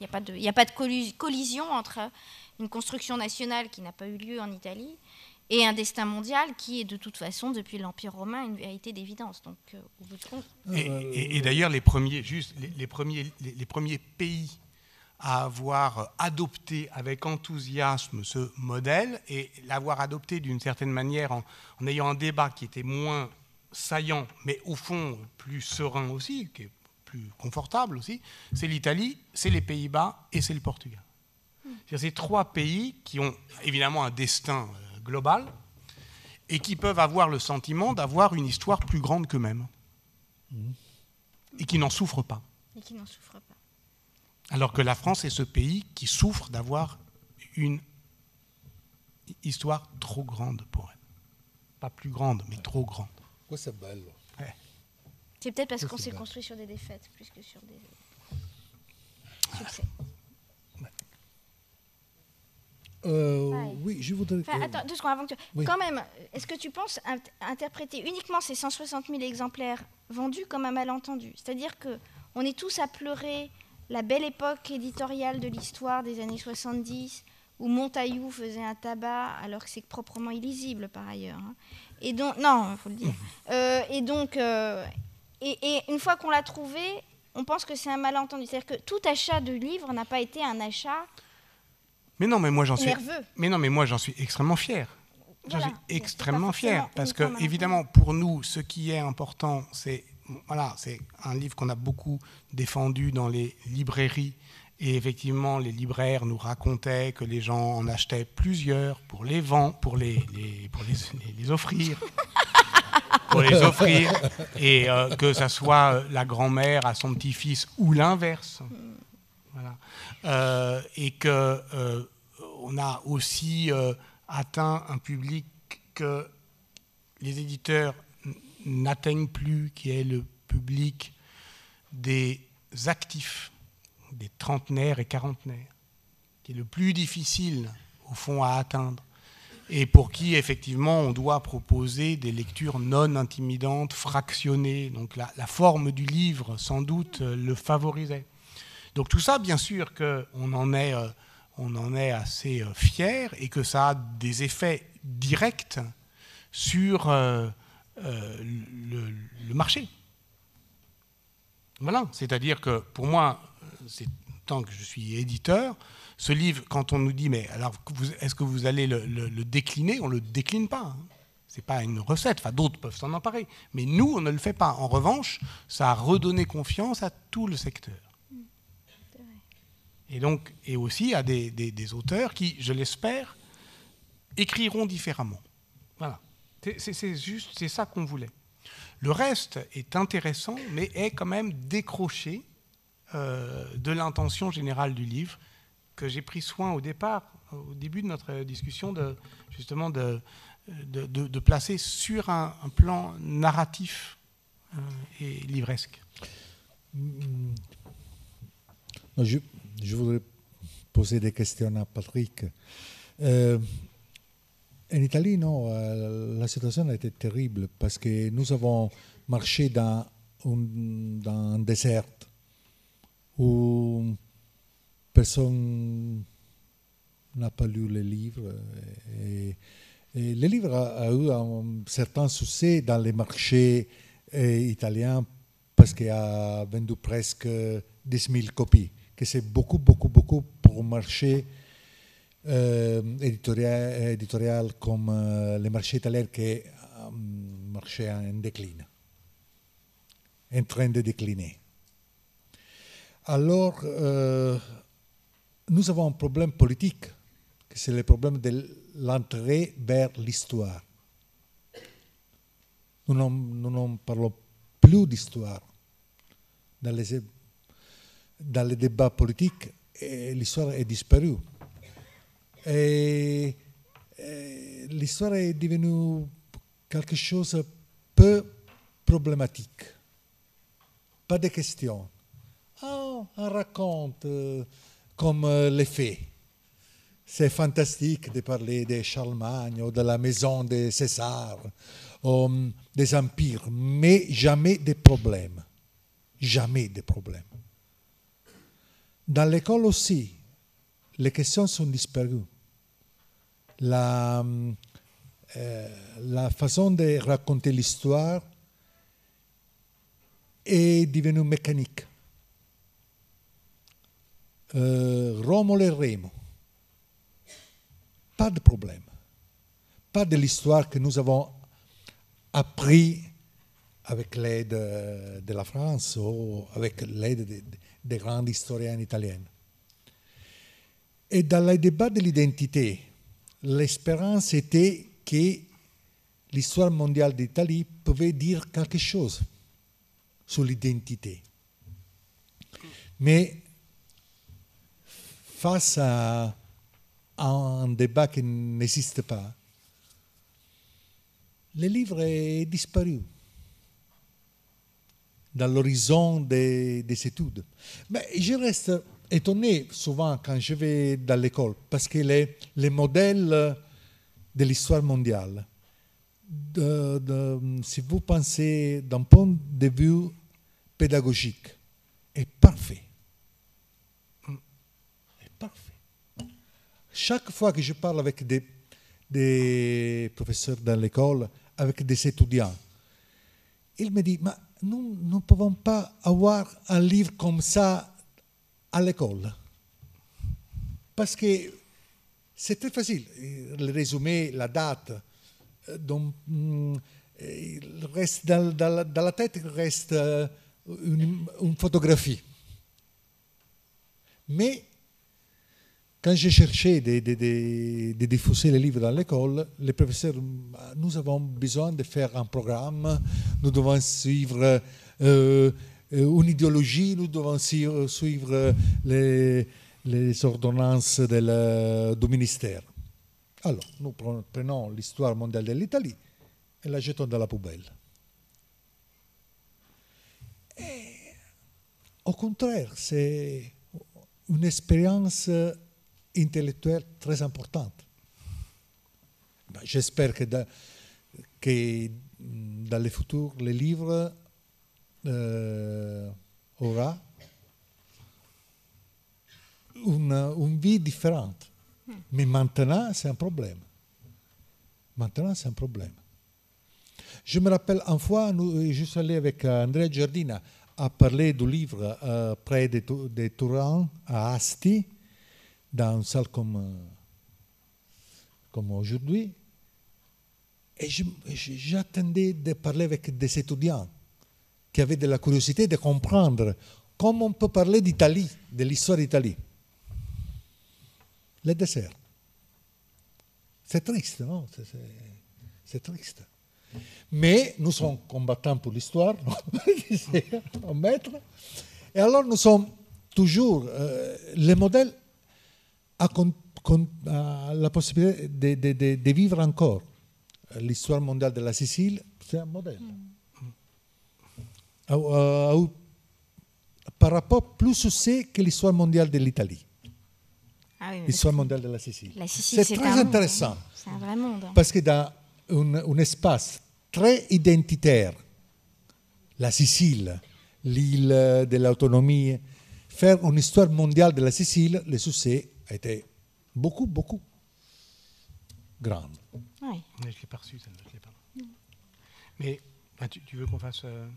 Il n'y a pas de collision entre une construction nationale qui n'a pas eu lieu en Italie et un destin mondial qui est de toute façon, depuis l'Empire romain, une vérité d'évidence. Donc, euh, au bout de compte. Et, d'ailleurs, les premiers, juste, les, premiers, les premiers pays à avoir adopté avec enthousiasme ce modèle et l'avoir adopté d'une certaine manière en, ayant un débat qui était moins saillant, mais au fond plus serein aussi, qui est plus confortable aussi, c'est l'Italie, c'est les Pays-Bas et c'est le Portugal. C'est ces trois pays qui ont évidemment un destin euh, global et qui peuvent avoir le sentiment d'avoir une histoire plus grande qu'eux-mêmes et qui n'en souffrent pas. Et qui n'en souffrent pas. Alors que la France est ce pays qui souffre d'avoir une histoire trop grande pour elle. Pas plus grande, mais trop grande. c'est belle. C'est peut-être parce qu'on s'est construit sur des défaites plus que sur des succès. Euh, oui, je voudrais. attends, deux secondes avant que tu... Quand même, est-ce que tu penses interpréter uniquement ces 160 000 exemplaires vendus comme un malentendu? C'est-à-dire que on est tous à pleurer la belle époque éditoriale de l'histoire des années 70, où Montaillou faisait un tabac, alors que c'est proprement illisible par ailleurs. Hein. Et donc, non, il faut le dire. Euh, et donc, euh, et, une fois qu'on l'a trouvé, on pense que c'est un malentendu. C'est-à-dire que tout achat de livre n'a pas été un achat mais non, mais moi j'en suis. Nerveux. Mais non, mais moi j'en suis extrêmement fier. J'en Voilà. suis extrêmement fier parce que, dans évidemment, pour nous, ce qui est important, c'est voilà, c'est un livre qu'on a beaucoup défendu dans les librairies. Et effectivement, les libraires nous racontaient que les gens en achetaient plusieurs pour les vendre, pour les, les- pour les, les- les offrir. pour les offrir. Et euh, que ça soit euh, la grand-mère à son petit-fils ou l'inverse. Voilà. Euh, et que euh, on a aussi euh, atteint un public que les éditeurs n'atteignent plus, qui est le public des actifs, des trentenaires et quarantenaires, qui est le plus difficile au fond à atteindre et pour qui effectivement on doit proposer des lectures non intimidantes, fractionnées. Donc la, la forme du livre sans doute euh, le favorisait. Donc tout ça, bien sûr qu'on en est, euh, on en est assez euh, fier et que ça a des effets directs sur euh, euh, le, marché. Voilà, c'est-à-dire que pour moi, c'est tant que je suis éditeur, ce livre, quand on nous dit, mais alors, est-ce que vous allez le, décliner? On ne le décline pas. Ce n'est pas une recette, enfin, d'autres peuvent s'en emparer. Mais nous, on ne le fait pas. En revanche, ça a redonné confiance à tout le secteur. Et donc, et aussi à des, auteurs qui, je l'espère, écriront différemment. Voilà. C'est- juste, c'est ça qu'on voulait. Le reste est intéressant, mais est quand même décroché euh, de l'intention générale du livre que j'ai pris soin au départ, au début de notre discussion, de, justement de, placer sur un, plan narratif euh, et livresque. Non, Je, je voudrais poser des questions à Patrick. Euh, en Italie, non, euh, la situation a été terrible parce que nous avons marché dans un, désert où personne n'a pas lu les livres. Et, et le livre a, a eu un certain succès dans les marchés euh, italiens parce qu'il a vendu presque 10 000 copies, que c'est beaucoup, beaucoup, beaucoup pour un marché euh, éditorial, comme euh, le marché italien qui est un marché en déclin, en train de décliner. Alors, euh, nous avons un problème politique, que c'est le problème de l'entrée vers l'histoire. Nous n'en parlons plus d'histoire. Dans les, dans les débats politiques, l'histoire est disparue. Et, et l'histoire est devenue quelque chose de peu problématique. Pas de questions. Ah, on raconte euh, comme euh, les faits. C'est fantastique de parler de Charlemagne ou de la maison de César ou hum, des empires, mais jamais de problèmes. Jamais de problèmes. Dans l'école aussi, les questions sont disparues. La, euh, la façon de raconter l'histoire est devenue mécanique. Euh, Romolo et Remo, pas de problème. Pas de l'histoire que nous avons appris avec l'aide euh, de la France ou avec l'aide des des grands historiens italiens. Et dans le débat de l'identité, l'espérance était que l'histoire mondiale d'Italie pouvait dire quelque chose sur l'identité. Mais face à un débat qui n'existe pas, le livre est disparu dans l'horizon des, des études. Mais je reste étonné souvent quand je vais dans l'école parce que les, les modèles de l'histoire mondiale, si vous pensez d'un point de vue pédagogique, est parfait. Est parfait. Chaque fois que je parle avec des, des professeurs dans l'école, avec des étudiants, ils me disent, nous ne pouvons pas avoir un livre comme ça à l'école. Parce que c'est très facile. Le résumé, la date, mm, dans, la tête, il reste une, une photographie. Mais quand j'ai cherché de, diffuser les livres dans l'école, les professeurs, nous avons besoin de faire un programme, nous devons suivre euh, une idéologie, nous devons suivre les, ordonnances du ministère. Alors, nous prenons l'histoire mondiale de l'Italie et la jetons dans la poubelle. Au contraire, c'est une expérience intellectuelle très importante. Ben, j'espère que, dans, que dans le futur, le livre euh, aura une, une, vie différente. Mais maintenant, c'est un problème. Maintenant, c'est un problème. Je me rappelle une fois, nous, je suis allé avec Andrea Giardina à parler du livre euh, près de, de Turin, à Asti, dans une salle comme, euh, comme aujourd'hui. Et j'attendais de parler avec des étudiants qui avaient de la curiosité de comprendre comment on peut parler d'Italie, de l'histoire d'Italie. Le dessert. C'est triste, non? C'est triste. Mais nous sommes combattants pour l'histoire, en maître. Et alors nous sommes toujours euh, les modèles a, con, con, a la possibilité de, de, de, de, vivre encore. L'histoire mondiale de la Sicile, c'est un modèle. Mm. A, a, a, par rapport plus succès que l'histoire mondiale de l'Italie. Ah oui, l'histoire mondiale de la Sicile. C'est très intéressant. C'est un vrai monde. Parce que dans un, un espace très identitaire, la Sicile, l'île de l'autonomie, faire une histoire mondiale de la Sicile, le succès été beaucoup, beaucoup grande. Oui. Mais je ne l'ai pas reçu, celle-là, je l'ai pas. Mais bah, tu, tu, veux qu'on fasse... Euh...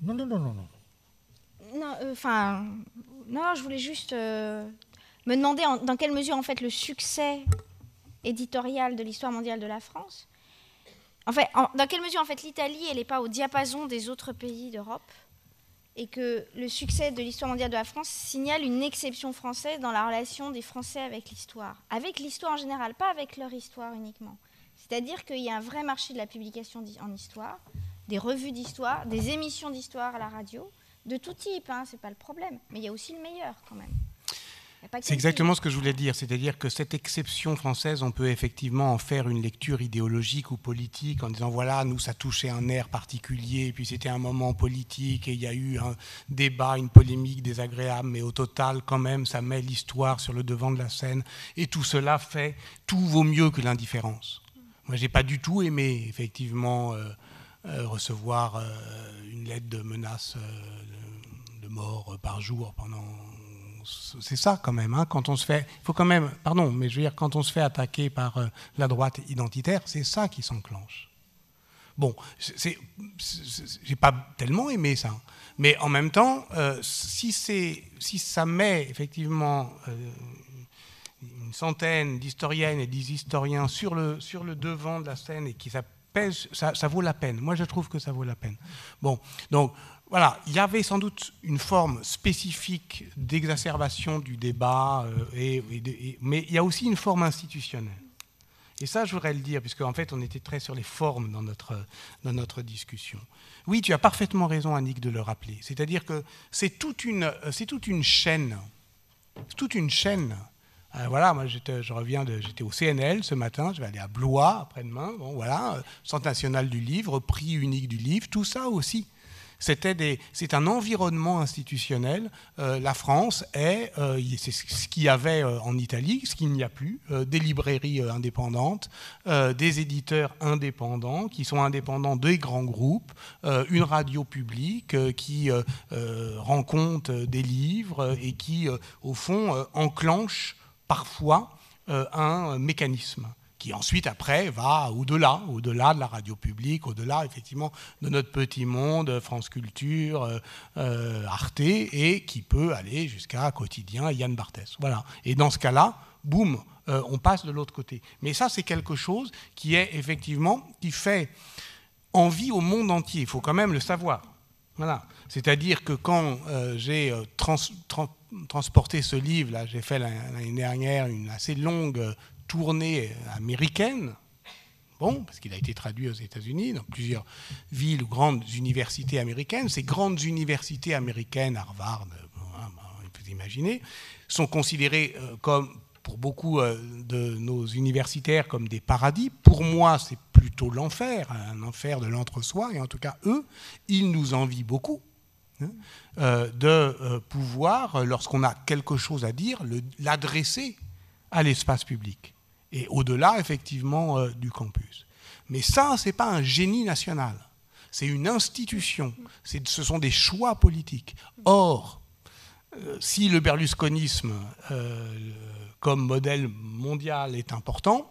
Non, non, non, non, non. Non, enfin... Euh, non, je voulais juste euh, me demander en, dans quelle mesure, en fait, le succès éditorial de l'histoire mondiale de la France... En fait, en, dans quelle mesure, en fait, l'Italie, elle n'est pas au diapason des autres pays d'Europe? Et que le succès de l'histoire mondiale de la France signale une exception française dans la relation des Français avec l'histoire. Avec l'histoire en général, pas avec leur histoire uniquement. C'est-à-dire qu'il y a un vrai marché de la publication en histoire, des revues d'histoire, des émissions d'histoire à la radio, de tout type, hein, c'est pas le problème. Mais il y a aussi le meilleur quand même. C'est exactement ce que je voulais dire, c'est-à-dire que cette exception française, on peut effectivement en faire une lecture idéologique ou politique en disant voilà, nous ça touchait un air particulier, puis c'était un moment politique et il y a eu un débat, une polémique désagréable, mais au total quand même ça met l'histoire sur le devant de la scène et tout cela fait tout vaut mieux que l'indifférence. Moi j'ai pas du tout aimé effectivement euh, euh, recevoir euh, une lettre de menace de, de mort par jour pendant c'est ça quand même. Hein, quand on se fait, faut quand même, pardon, mais je veux dire, quand on se fait attaquer par euh, la droite identitaire, c'est ça qui s'enclenche. Bon, j'ai pas tellement aimé ça, mais en même temps, euh, si c'est, si ça met effectivement euh, une centaine d'historiennes et d'historiens sur le sur le devant de la scène et qui ça pèse, ça, ça vaut la peine. Moi, je trouve que ça vaut la peine. Bon, donc voilà, il y avait sans doute une forme spécifique d'exacerbation du débat, euh, mais il y a aussi une forme institutionnelle. Et ça, je voudrais le dire, puisque en fait, on était très sur les formes dans notre, discussion. Oui, tu as parfaitement raison, Annick, de le rappeler. C'est-à-dire que c'est toute une, c'est toute une chaîne. Euh, voilà, moi, je reviens j'étais au CNL ce matin, je vais aller à Blois après-demain. Bon, voilà, euh, Centre national du livre, prix unique du livre, tout ça aussi c'est un environnement institutionnel. Euh, la France est, euh, c'est ce qu'il y avait euh, en Italie, ce qu'il n'y a plus, des librairies indépendantes, des éditeurs indépendants qui sont indépendants des grands groupes, une radio publique qui rend compte des livres et qui, au fond, enclenche parfois un mécanisme qui ensuite après va au-delà, au-delà de la radio publique, au-delà effectivement de notre petit monde, France Culture, euh, euh, Arte, et qui peut aller jusqu'à Quotidien Yann Barthès. Voilà. Et dans ce cas-là, boum, euh, on passe de l'autre côté. Mais ça, c'est quelque chose qui est effectivement, qui fait envie au monde entier. Il faut quand même le savoir. Voilà. C'est-à-dire que quand euh, j'ai euh, transporté ce livre, là, j'ai fait l'année dernière une assez longue tournée américaine. Bon, parce qu'il a été traduit aux États-Unis, dans plusieurs villes ou grandes universités américaines. Ces grandes universités américaines, Harvard, hein, on peut imaginer, sont considérées comme pour beaucoup euh, de nos universitaires comme des paradis. Pour moi, c'est plutôt l'enfer, un enfer de l'entre-soi. Et en tout cas, eux, ils nous envient beaucoup hein, euh, de euh, pouvoir, lorsqu'on a quelque chose à dire, l'adresser à l'espace public. Et au-delà, effectivement, du campus. Mais ça, ce n'est pas un génie national. C'est une institution. Ce sont des choix politiques. Or, si le berlusconisme comme modèle mondial est important,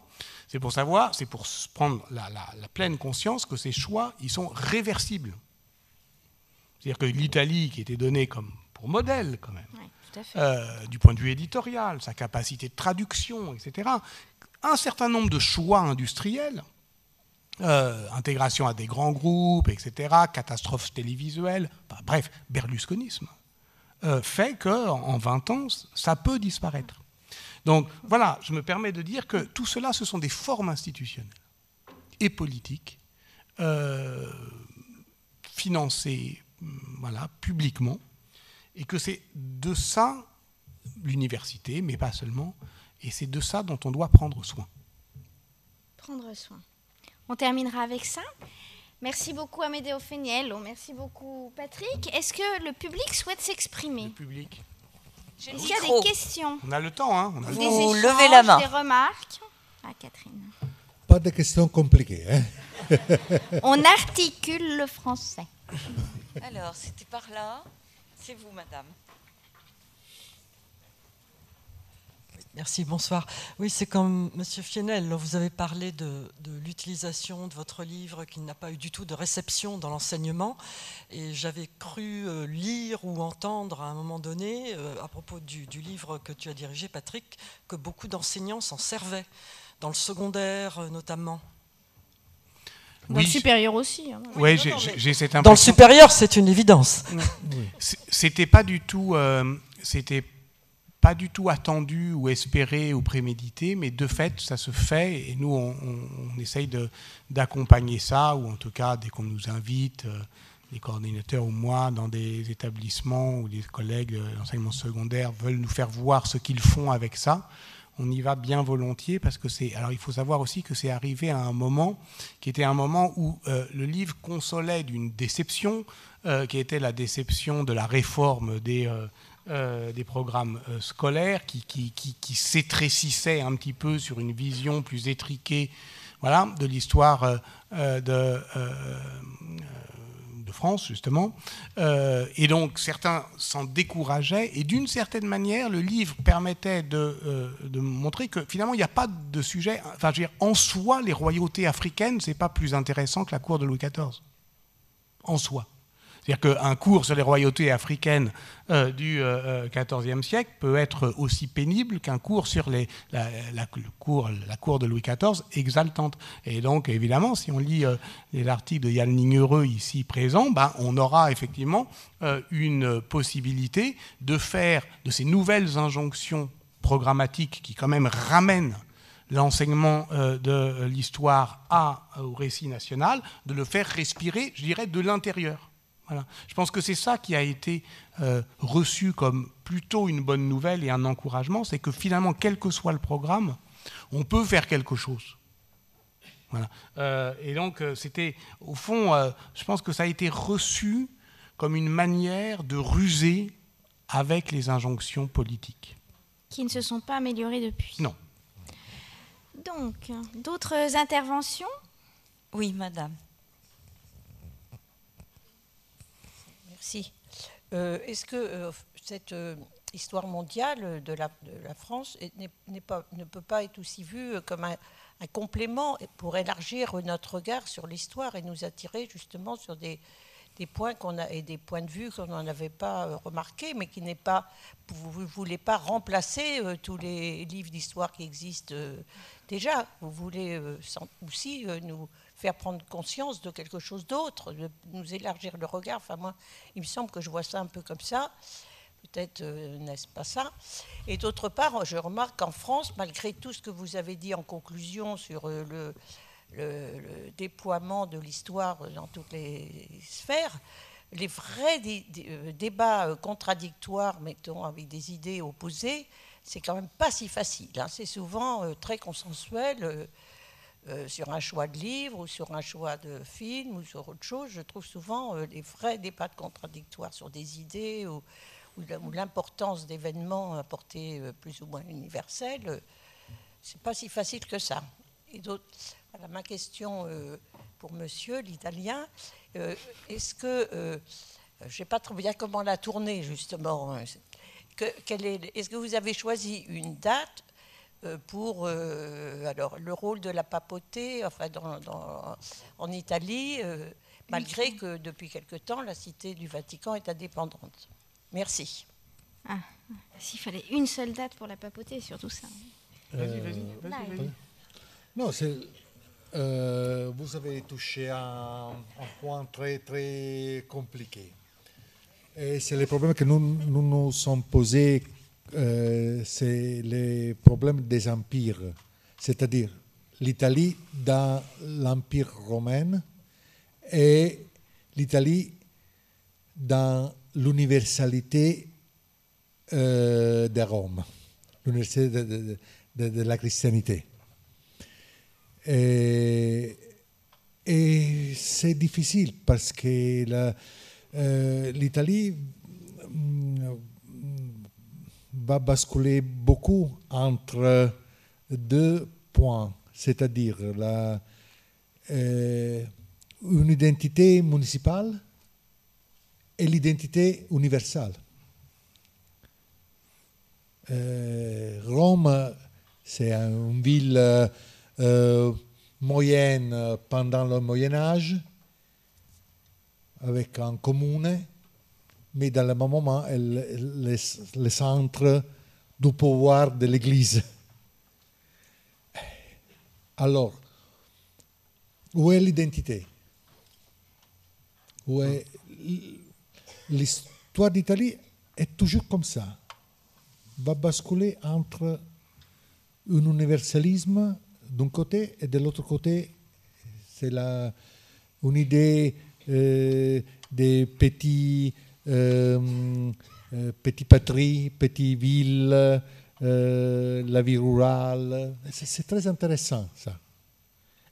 c'est pour savoir, c'est pour prendre la, pleine conscience que ces choix, ils sont réversibles. C'est-à-dire que l'Italie, qui était donnée comme pour modèle quand même, euh, du point de vue éditorial, sa capacité de traduction, etc., un certain nombre de choix industriels, euh, intégration à des grands groupes, etc., catastrophes télévisuelles, bref, berlusconisme, euh, fait qu'en 20 ans, ça peut disparaître. Donc voilà, je me permets de dire que tout cela, ce sont des formes institutionnelles et politiques, euh, financées voilà, publiquement, et que c'est de ça l'université, mais pas seulement, et c'est de ça dont on doit prendre soin. Prendre soin. On terminera avec ça. Merci beaucoup Amédéo Feniello, merci beaucoup Patrick. Est-ce que le public souhaite s'exprimer? Le public est-ce qu'il y a des questions On a le temps, hein Des Vous levez la main. Des remarques Ah, Catherine. Pas de questions compliquées. Hein On articule le français. Alors, c'était par là. C'est vous, madame. Merci, bonsoir. Oui, c'est comme Monsieur Fienel, vous avez parlé de, l'utilisation de votre livre qui n'a pas eu du tout de réception dans l'enseignement. Et j'avais cru euh, lire ou entendre à un moment donné, euh, à propos du, livre que tu as dirigé, Patrick, que beaucoup d'enseignants s'en servaient, dans le secondaire euh, notamment. Dans le supérieur aussi. Hein. Oui, j'ai cette impression. Dans le supérieur, c'est une évidence. C'était pas du tout. C'était pas du tout attendu ou espéré ou prémédité, mais de fait, ça se fait et nous, on, essaye d'accompagner ça, ou en tout cas, dès qu'on nous invite, euh, les coordinateurs ou moi, dans des établissements ou des collègues d'enseignement secondaire veulent nous faire voir ce qu'ils font avec ça, on y va bien volontiers parce que c'est. Alors il faut savoir aussi que c'est arrivé à un moment qui était un moment où euh, le livre consolait d'une déception, euh, qui était la déception de la réforme des euh, programmes scolaires qui, qui, un petit peu sur une vision plus étriquée voilà, de l'histoire de, France, justement. et donc, certains s'en décourageaient. Et d'une certaine manière, le livre permettait de, de montrer que finalement, il n'y a pas de sujet. Enfin, je veux dire, en soi, les royautés africaines, ce n'est pas plus intéressant que la cour de Louis XIV. En soi. C'est-à-dire qu'un cours sur les royautés africaines euh, du XIVe euh, euh, siècle peut être aussi pénible qu'un cours sur la, cour, de Louis XIV exaltante. Et donc, évidemment, si on lit les articles de Yann Lignereux ici présents, ben, on aura effectivement une possibilité de faire de ces nouvelles injonctions programmatiques qui quand même ramènent l'enseignement de l'histoire au récit national, de le faire respirer, je dirais, de l'intérieur. Je pense que c'est ça qui a été euh, reçu comme plutôt une bonne nouvelle et un encouragement, c'est que finalement, quel que soit le programme, on peut faire quelque chose. Euh, et donc, euh, c'était, au fond, je pense que ça a été reçu comme une manière de ruser avec les injonctions politiques. Qui ne se sont pas améliorées depuis. Non. Donc, d'autres interventions? Oui, madame. Euh, est-ce que euh, cette euh, histoire mondiale de la, France pas, ne peut pas être aussi vue comme un, complément pour élargir notre regard sur l'histoire et nous attirer justement sur des, points qu'on a et des points de vue qu'on n'en avait pas euh, remarqué, mais qui n'est pas. Vous ne voulez pas remplacer euh, tous les livres d'histoire qui existent euh, déjà. Vous voulez aussi nous faire prendre conscience de quelque chose d'autre, de nous élargir le regard. Enfin, moi, il me semble que je vois ça un peu comme ça. Peut-être n'est-ce pas ça? Et d'autre part, je remarque qu'en France, malgré tout ce que vous avez dit en conclusion sur le, le, déploiement de l'histoire dans toutes les sphères, les vrais euh, débats euh, contradictoires, mettons, avec des idées opposées, c'est quand même pas si facile. Hein. C'est souvent euh, très consensuel sur un choix de livre ou sur un choix de film ou sur autre chose. Je trouve souvent les vrais débats contradictoires sur des idées ou, l'importance d'événements à portée plus ou moins universelle, c'est pas si facile que ça. Et d'autres ma question euh, pour monsieur, l'italien, euh, est-ce que, euh, je n'ai pas trop bien comment la tourner justement, hein, est-ce que vous avez choisi une date pour alors, le rôle de la papauté enfin, en Italie, malgré que depuis quelque temps, la cité du Vatican est indépendante Merci. Ah, s'il fallait une seule date pour la papauté, surtout ça. Vas-y, vas-y. Vas non, c'est euh, vous avez touché un, un, point très très compliqué. Et c'est le problème que nous nous, nous sommes posés, euh, c'est les problèmes des empires, c'est-à-dire l'Italie dans l'Empire romain et l'Italie dans l'universalité euh, de Rome, l'universalité de la christianité. Et, c'est difficile parce que euh, l'Italie mm, va basculer beaucoup entre deux points, c'est-à-dire euh, une identité municipale et l'identité universelle. Euh, Rome, c'est une ville euh, moyenne pendant le Moyen Âge, avec un commune, mais dans le même moment, elle, le centre du pouvoir de l'Église. Alors, où est l'identité? Où est l'histoire d'Italie est toujours comme ça, va basculer entre un universalisme d'un côté, et de l'autre côté, c'est une idée euh, des petits, euh, euh, petits patries, petites villes, la vie rurale. C'est très intéressant ça.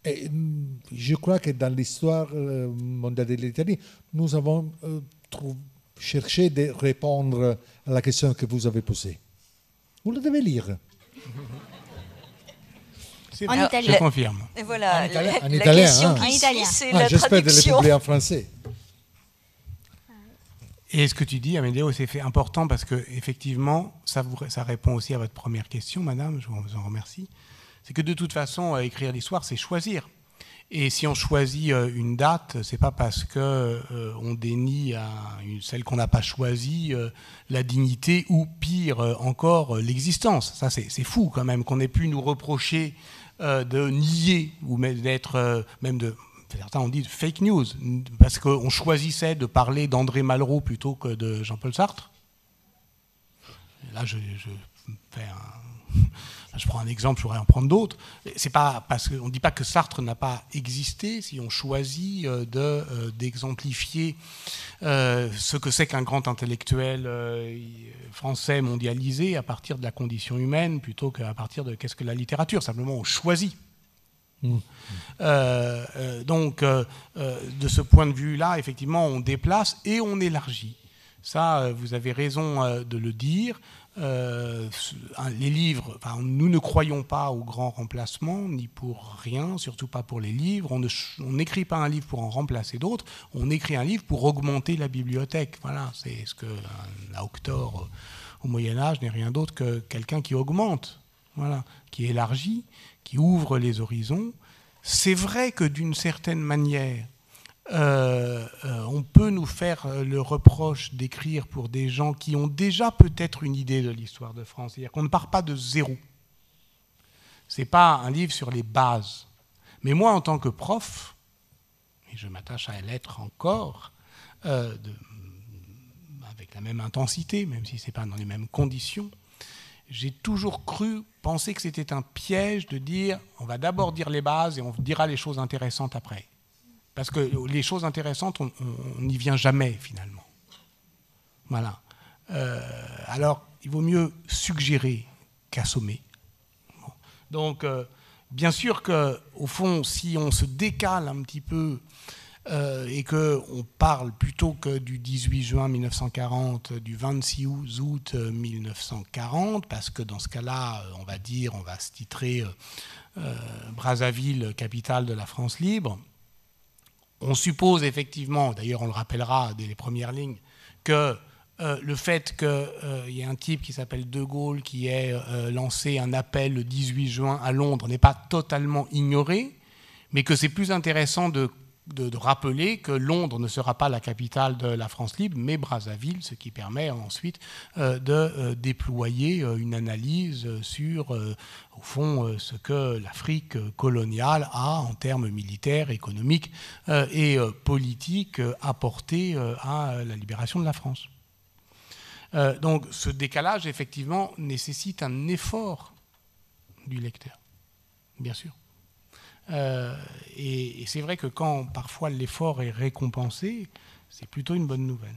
Et mm, je crois que dans l'histoire mondiale de l'Italie, nous avons cherché de répondre à la question que vous avez posée. Vous le devez lire. En italien. Je confirme. Et voilà, en italien, la, en italien, question hein. qui suit, c'est ah, la J'espère de le en français. Et ce que tu dis, Améléo, c'est important parce que effectivement, ça, vous, ça répond aussi à votre première question, Madame. Je vous en remercie. C'est que de toute façon, euh, écrire l'histoire, c'est choisir. Et si on choisit euh, une date, c'est pas parce que euh, on dénie à celle qu'on n'a pas choisie la dignité ou pire encore l'existence. Ça, c'est fou quand même qu'on ait pu nous reprocher de nier ou d'être euh, même de certains ont dit fake news parce qu'on choisissait de parler d'André Malraux plutôt que de Jean-Paul Sartre. là, je, prends un exemple, je pourrais en prendre d'autres. C'est pas parce qu'on ne dit pas que Sartre n'a pas existé si on choisit euh, euh, d'exemplifier euh, ce que c'est qu'un grand intellectuel français mondialisé à partir de la condition humaine plutôt qu'à partir de qu'est-ce que la littérature. Simplement, on choisit. Mmh. donc, de ce point de vue-là, effectivement, on déplace et on élargit. Ça, vous avez raison de le dire. Euh, les livres, nous ne croyons pas au grand remplacement, ni pour rien, surtout pas pour les livres. On n'écrit pas un livre pour en remplacer d'autres, on écrit un livre pour augmenter la bibliothèque. Voilà, c'est ce qu'un auctor au Moyen Âge n'est rien d'autre que quelqu'un qui augmente, voilà, qui élargit, qui ouvre les horizons. C'est vrai que d'une certaine manière, euh, euh, on peut nous faire euh, le reproche d'écrire pour des gens qui ont déjà peut-être une idée de l'histoire de France. C'est-à-dire qu'on ne part pas de zéro. Ce n'est pas un livre sur les bases. Mais moi, en tant que prof, et je m'attache à l'être encore, avec la même intensité, même si ce n'est pas dans les mêmes conditions, j'ai toujours cru, penser que c'était un piège de dire on va d'abord dire les bases et on dira les choses intéressantes après. Parce que les choses intéressantes, on n'y vient jamais finalement. Voilà. Euh, alors, il vaut mieux suggérer qu'assommer. Donc, euh, bien sûr que, au fond, si on se décale un petit peu euh, et qu'on parle plutôt que du 18 juin 1940, du 26 août 1940, parce que dans ce cas-là, on va dire, on va se titrer Brazzaville, capitale de la France libre, on suppose effectivement, d'ailleurs on le rappellera dès les premières lignes, que euh, le fait qu'il euh, y ait un type qui s'appelle De Gaulle qui ait euh, lancé un appel le 18 juin à Londres n'est pas totalement ignoré, mais que c'est plus intéressant de de, rappeler que Londres ne sera pas la capitale de la France libre, mais Brazzaville, ce qui permet ensuite euh, de euh, déployer euh, une analyse sur, au fond, ce que l'Afrique coloniale a en termes militaires, économiques et politiques apporté à la libération de la France. donc ce décalage, effectivement, nécessite un effort du lecteur, bien sûr. Euh, et, c'est vrai que quand parfois l'effort est récompensé, c'est plutôt une bonne nouvelle.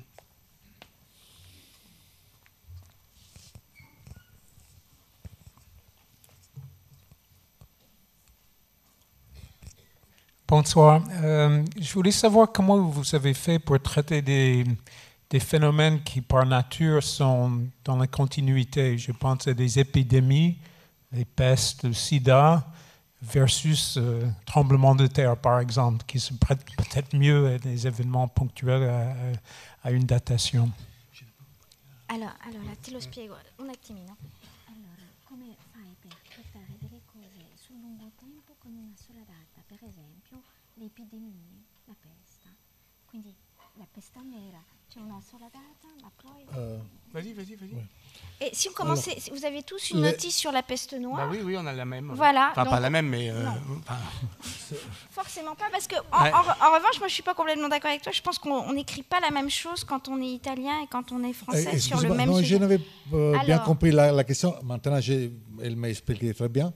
Bonsoir. Euh, je voulais savoir comment vous avez fait pour traiter des, phénomènes qui, par nature, sont dans la continuité. Je pense à des épidémies, les pestes, le sida, versus euh, tremblement de terre, par exemple, qui se prête peut-être mieux à des événements ponctuels, à, à une datation. Alors, alors là, te lo spiego un attimino. Allora, come fai per trattare delle cose sul lungo tempo con una sola data? Per esempio, le epidemie, la peste. Quindi la peste nera, c'è una sola data, ma poi... Uh, vas-y, vas-y, vas-y. Ouais. Et si on commençait, vous avez tous une notice sur la peste noire bah Oui, oui, on a la même. Voilà. Enfin, pas la même, mais. Euh, Forcément pas, parce que en, revanche, moi, je suis pas complètement d'accord avec toi. Je pense qu'on n'écrit pas la même chose quand on est italien et quand on est français sur le même non, sujet. Je n'avais euh, bien compris la, question. Maintenant, elle m'a expliqué très bien,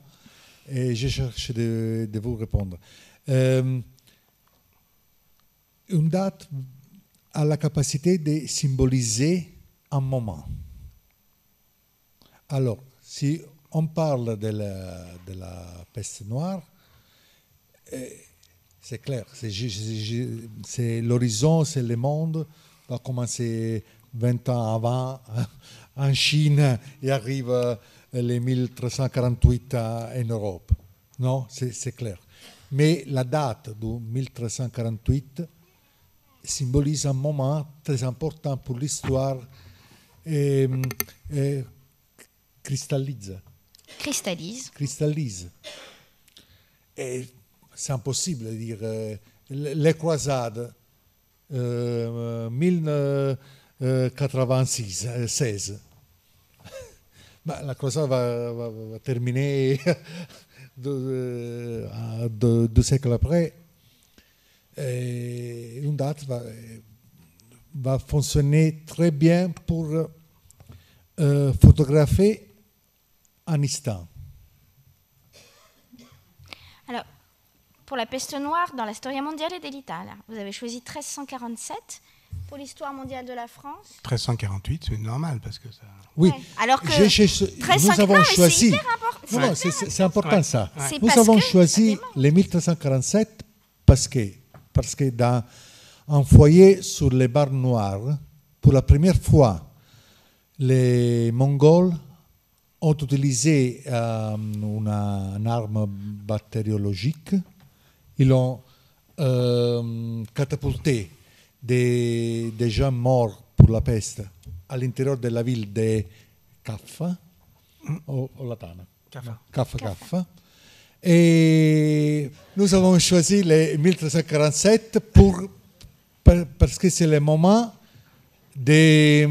et je cherche de, vous répondre. Euh, une date a la capacité de symboliser un moment. Alors, si on parle de la, peste noire, eh, c'est clair, c'est l'horizon, c'est le monde, va commencer 20 ans avant en Chine et arrive euh, les 1348 en Europe. Non, c'est clair. Mais la date de 1348 symbolise un moment très important pour l'histoire et, cristallise. Cristallise. Cristallise. Et c'est impossible de dire euh, les croisades euh, 1086, 16. bah, la croisade va, va, va terminer deux, deux, deux, siècles après. Et une date va, va fonctionner très bien pour euh, photographier Alors, pour la peste noire, dans la Storia mondiale et l'Italie, vous avez choisi 1347 pour l'histoire mondiale de la France 1348, c'est normal parce que ça. Oui. Alors que nous avons choisi. C'est important ça. Nous avons choisi les 1347 parce que parce que dans un foyer sur les barres noires, pour la première fois, les Mongols ont utilisé euh, une, arme bactériologique. Ils ont euh, catapulté des, gens morts pour la peste à l'intérieur de la ville de Caffa, ou, Latana. Caffa. Caffa, Et nous avons choisi les 1347 pour par- parce que c'est le moment du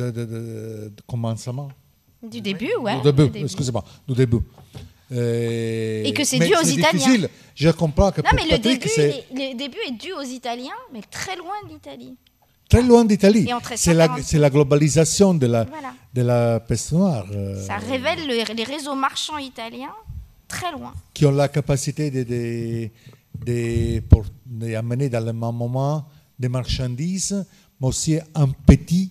de, de- de- commencement. Du début, ouais. du début, excusez-moi, du début. Euh, Et que c'est dû aux Italiens. difficile. Je comprends que Non, mais le Patrick, début, est- le début est dû aux Italiens, mais très loin de l'Italie. très loin d'Italie. C'est la, 1340. c'est la globalisation de la, Voilà. de la peste noire euh, Ça révèle le- les réseaux marchands italiens très loin. qui ont la capacité de, de, de, pour- dans le même moment des marchandises, mais aussi un petit,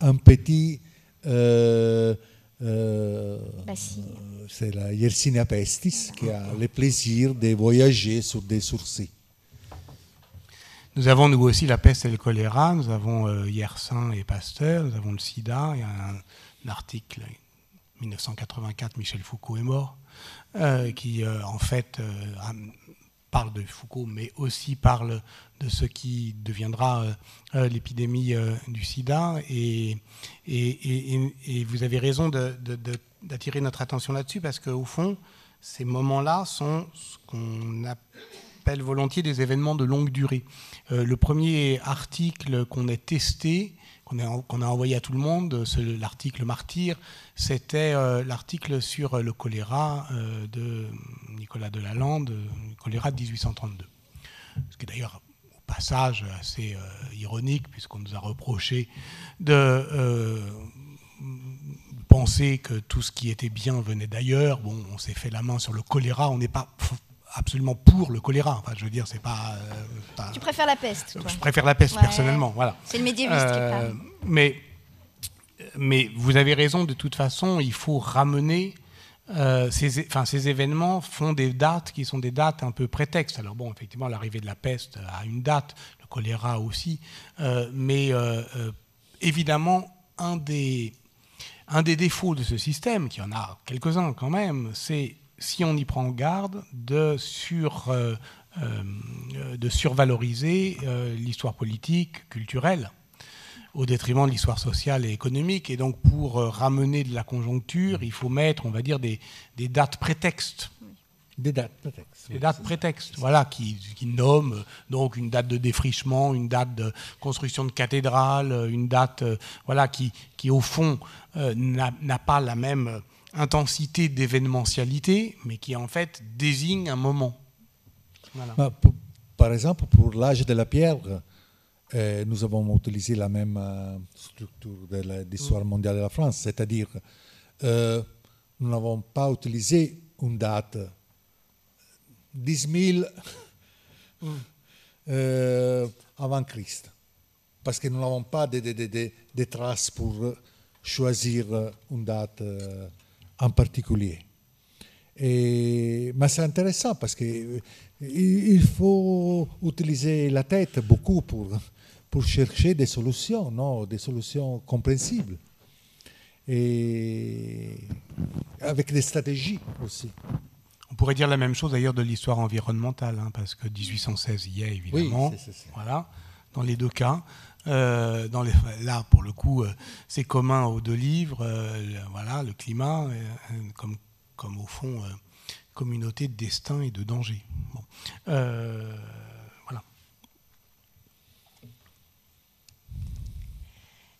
un petit euh, euh, c'est la Yersinia pestis qui a le plaisir de voyager sur des sourcils. Nous avons nous aussi la peste et le choléra, nous avons euh, Yersin et Pasteur, nous avons le sida. Il y a un, un article, 1984, Michel Foucault est mort, euh, qui euh, en fait euh, parle de Foucault, mais aussi parle de ce qui deviendra euh, euh, l'épidémie euh, du sida. Et, et, et- et- vous avez raison d'attirer notre attention là-dessus, parce qu'au fond, ces moments-là sont ce qu'on appelle volontiers des événements de longue durée. Le premier article qu'on a testé, qu'on a, envoyé à tout le monde, c'est l'article Martyr, c'était euh, l'article sur euh, le choléra euh, de Nicolas Delalande, euh, choléra de 1832. Ce qui est d'ailleurs au passage assez euh, ironique, puisqu'on nous a reproché de euh, penser que tout ce qui était bien venait d'ailleurs. Bon, on s'est fait la main sur le choléra, on n'est pas absolument pour le choléra. Enfin, je veux dire, c'est pas. euh, pas- Tu préfères la peste, toi je préfère la peste Ouais. personnellement, voilà. C'est le médiéviste qui Euh, parle. mais, mais vous avez raison, de toute façon, il faut ramener. euh, ces, enfin, ces événements font des dates qui sont des dates un peu prétextes. Alors bon, effectivement, l'arrivée de la peste a une date, le choléra aussi, euh, mais euh, euh, évidemment, un des, un des défauts de ce système, qui en a quelques-uns quand même, c'est si on y prend garde de, sur, euh, euh, de survaloriser euh, l'histoire politique, culturelle, au détriment de l'histoire sociale et économique. Et donc, pour ramener de la conjoncture, il faut mettre, on va dire, des, des dates prétextes. Des dates, peut-être. Des dates prétextes, voilà, qui, qui nomment donc une date de défrichement, une date de construction de cathédrale, une date, euh, voilà, qui, qui au fond euh, n'a pas la même intensité d'événementialité, mais qui en fait désigne un moment. Voilà. Bah, pour- par exemple, pour l'âge de la pierre, euh, nous avons utilisé la même euh, structure de la- d'histoire mondiale de la France, c'est-à-dire euh, nous n'avons pas utilisé une date. 10 000 euh, avant Christ, parce que nous n'avons pas de, de- de- de- de traces pour choisir une date en particulier. Et, mais c'est intéressant parce qu'il il faut utiliser la tête beaucoup pour, pour chercher des solutions, non, des solutions compréhensibles. Et avec des stratégies aussi. On pourrait dire la même chose d'ailleurs de l'histoire environnementale, hein, parce que 1816 y est évidemment. c'est- c'est- Voilà, dans les deux cas. Euh, là, pour le coup, euh, c'est commun aux deux livres. euh, le- voilà, le climat, comme, comme au fond, communauté de destin et de danger. Bon. Voilà.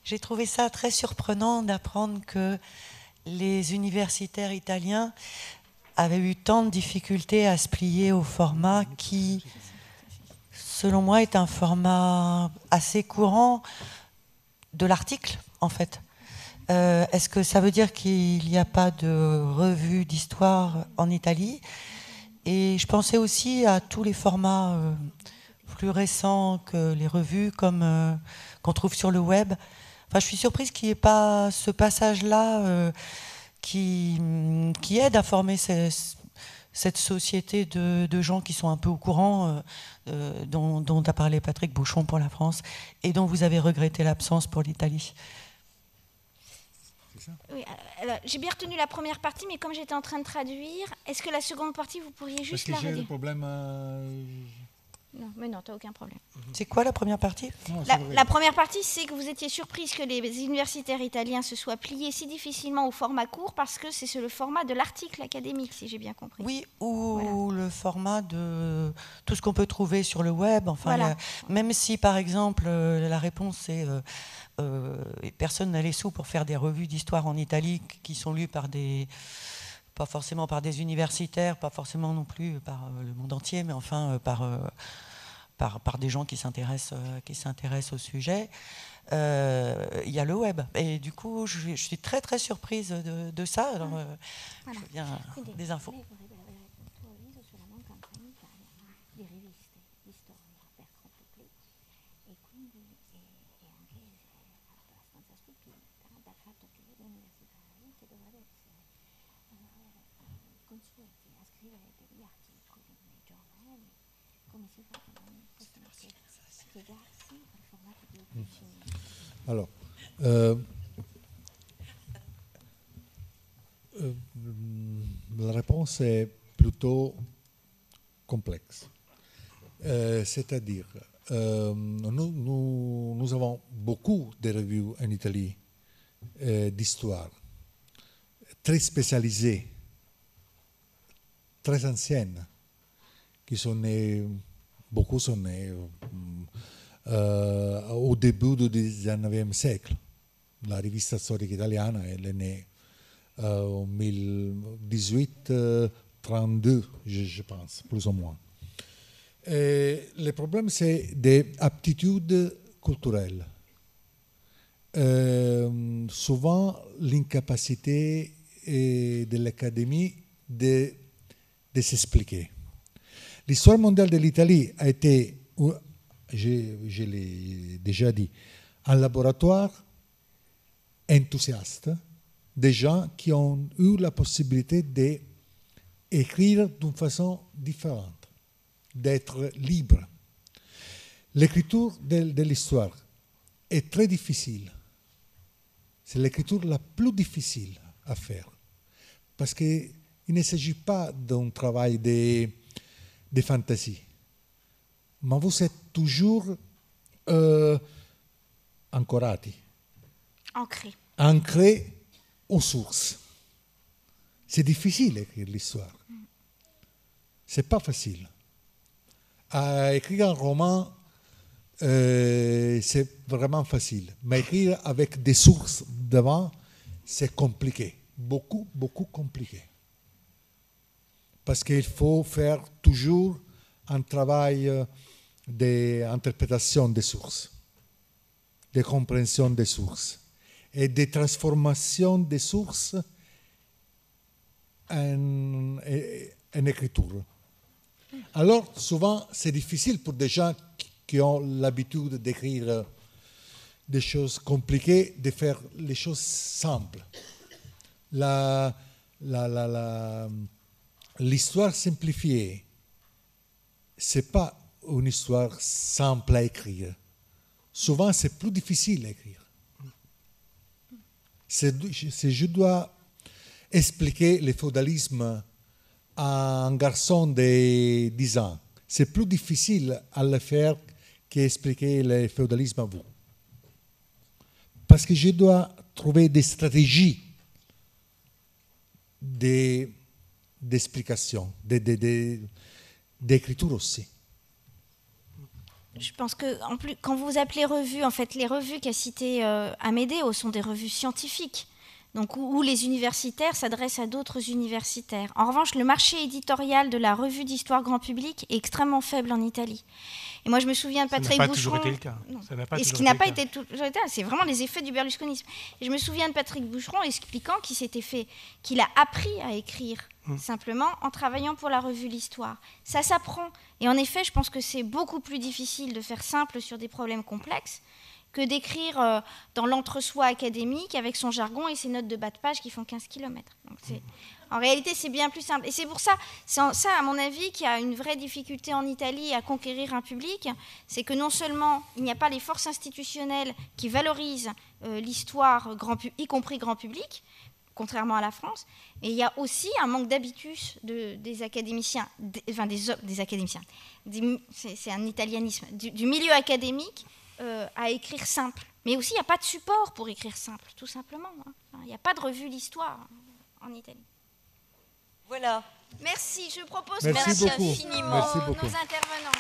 J'ai trouvé ça très surprenant d'apprendre que les universitaires italiens avaient eu tant de difficultés à se plier au format qui, selon moi, est un format assez courant de l'article, en fait. Euh, Est-ce que ça veut dire qu'il n'y a pas de revue d'histoire en Italie? Et je pensais aussi à tous les formats euh, plus récents que les revues, comme euh, qu'on trouve sur le web. Je suis surprise qu'il n'y ait pas ce passage-là qui, qui aide à former ces- cette société de, de gens qui sont un peu au courant, euh, euh, dont, dont a parlé Patrick Bouchon pour la France, et dont vous avez regretté l'absence pour l'Italie. Oui, alors, j'ai bien retenu la première partie, mais comme j'étais en train de traduire, est-ce que la seconde partie, vous pourriez Parce juste que la redire? problème. euh, Non, mais non, tu n'as aucun problème. C'est quoi la première partie? La, la, première partie, c'est que vous étiez surprise que les universitaires italiens se soient pliés si difficilement au format court parce que c'est le format de l'article académique, si j'ai bien compris. Oui, ou le format de tout ce qu'on peut trouver sur le web. Enfin, même si, par exemple, euh, la réponse est euh, euh, personne n'a les sous pour faire des revues d'histoire en Italie qui sont lues par des pas forcément par des universitaires, pas forcément non plus par euh, le monde entier, mais enfin euh, par, euh, par, par, des gens qui s'intéressent, qui s'intéressent au sujet. Il y a le web. Et du coup, je, je suis très très surprise de, de ça. Alors, je viens des infos. Euh, euh, la réponse est plutôt complexe. Euh, c'est-à-dire, nous, nous, avons beaucoup de revues en Italie d'histoire, très spécialisées, très anciennes, qui sont nées, beaucoup sont nées au début du XIX siècle. La rivista storica italiana elle est née en 1832, je, pense, plus ou moins. Et le problème, c'est des aptitudes culturelles. Euh, souvent, l'incapacité de l'académie de, de s'expliquer. L'histoire mondiale de l'Italie a été je, l'ai déjà dit, un laboratoire enthousiaste, des gens qui ont eu la possibilité d'écrire d'une façon différente, d'être libre. L'écriture de, de l'histoire est très difficile. C'est l'écriture la plus difficile à faire. Parce qu'il ne s'agit pas d'un travail de, de fantaisie mais vous êtes toujours euh, ancorati. Ancré. Aux sources. C'est difficile d'écrire l'histoire. C'est pas facile. Écrire un roman, euh, c'est vraiment facile. Mais écrire avec des sources devant, c'est compliqué. Beaucoup, beaucoup compliqué. Parce qu'il faut faire toujours un travail euh, d'interprétation des sources, de compréhension des sources et de transformation des sources en, écriture. Alors, souvent, c'est difficile pour des gens qui ont l'habitude d'écrire des choses compliquées, de faire les choses simples. L'histoire simplifiée, c'est pas une histoire simple à écrire. Souvent, c'est plus difficile à écrire. Si je dois expliquer le féodalisme à un garçon de 10 ans, c'est plus difficile à le faire qu'expliquer le féodalisme à vous. Parce que je dois trouver des stratégies d'explication, d'écriture aussi je pense que en plus, quand vous appelez revues, en fait, les revues qu'a citées euh, Amédéo sont des revues scientifiques, donc où, les universitaires s'adressent à d'autres universitaires. En revanche, le marché éditorial de la revue d'histoire grand public est extrêmement faible en Italie. Et moi, je me souviens de Patrick Boucheron. Ça n'a pas toujours été le cas. Ça n'a pas et ce qui n'a pas été toujours le cas, c'est vraiment les effets du berlusconisme. Et je me souviens de Patrick Boucheron expliquant qu'il s'était fait, qu'il a appris à écrire hum. simplement en travaillant pour la revue L'Histoire. Ça s'apprend. Et en effet, je pense que c'est beaucoup plus difficile de faire simple sur des problèmes complexes que d'écrire euh, dans l'entre-soi académique avec son jargon et ses notes de bas de page qui font 15 km. Donc en réalité, c'est bien plus simple. Et c'est pour ça, c'est ça, à mon avis, qu'il y a une vraie difficulté en Italie à conquérir un public. C'est que non seulement il n'y a pas les forces institutionnelles qui valorisent euh, l'histoire, y compris grand public, contrairement à la France. Et il y a aussi un manque d'habitus de, des académiciens, enfin des, des académiciens, c'est un italianisme, du, milieu académique à écrire simple. Mais aussi, il n'y a pas de support pour écrire simple, tout simplement. Hein. Il n'y a pas de revue d'histoire en Italie. Voilà. Merci. Je propose merci, merci infiniment merci beaucoup. nos intervenants.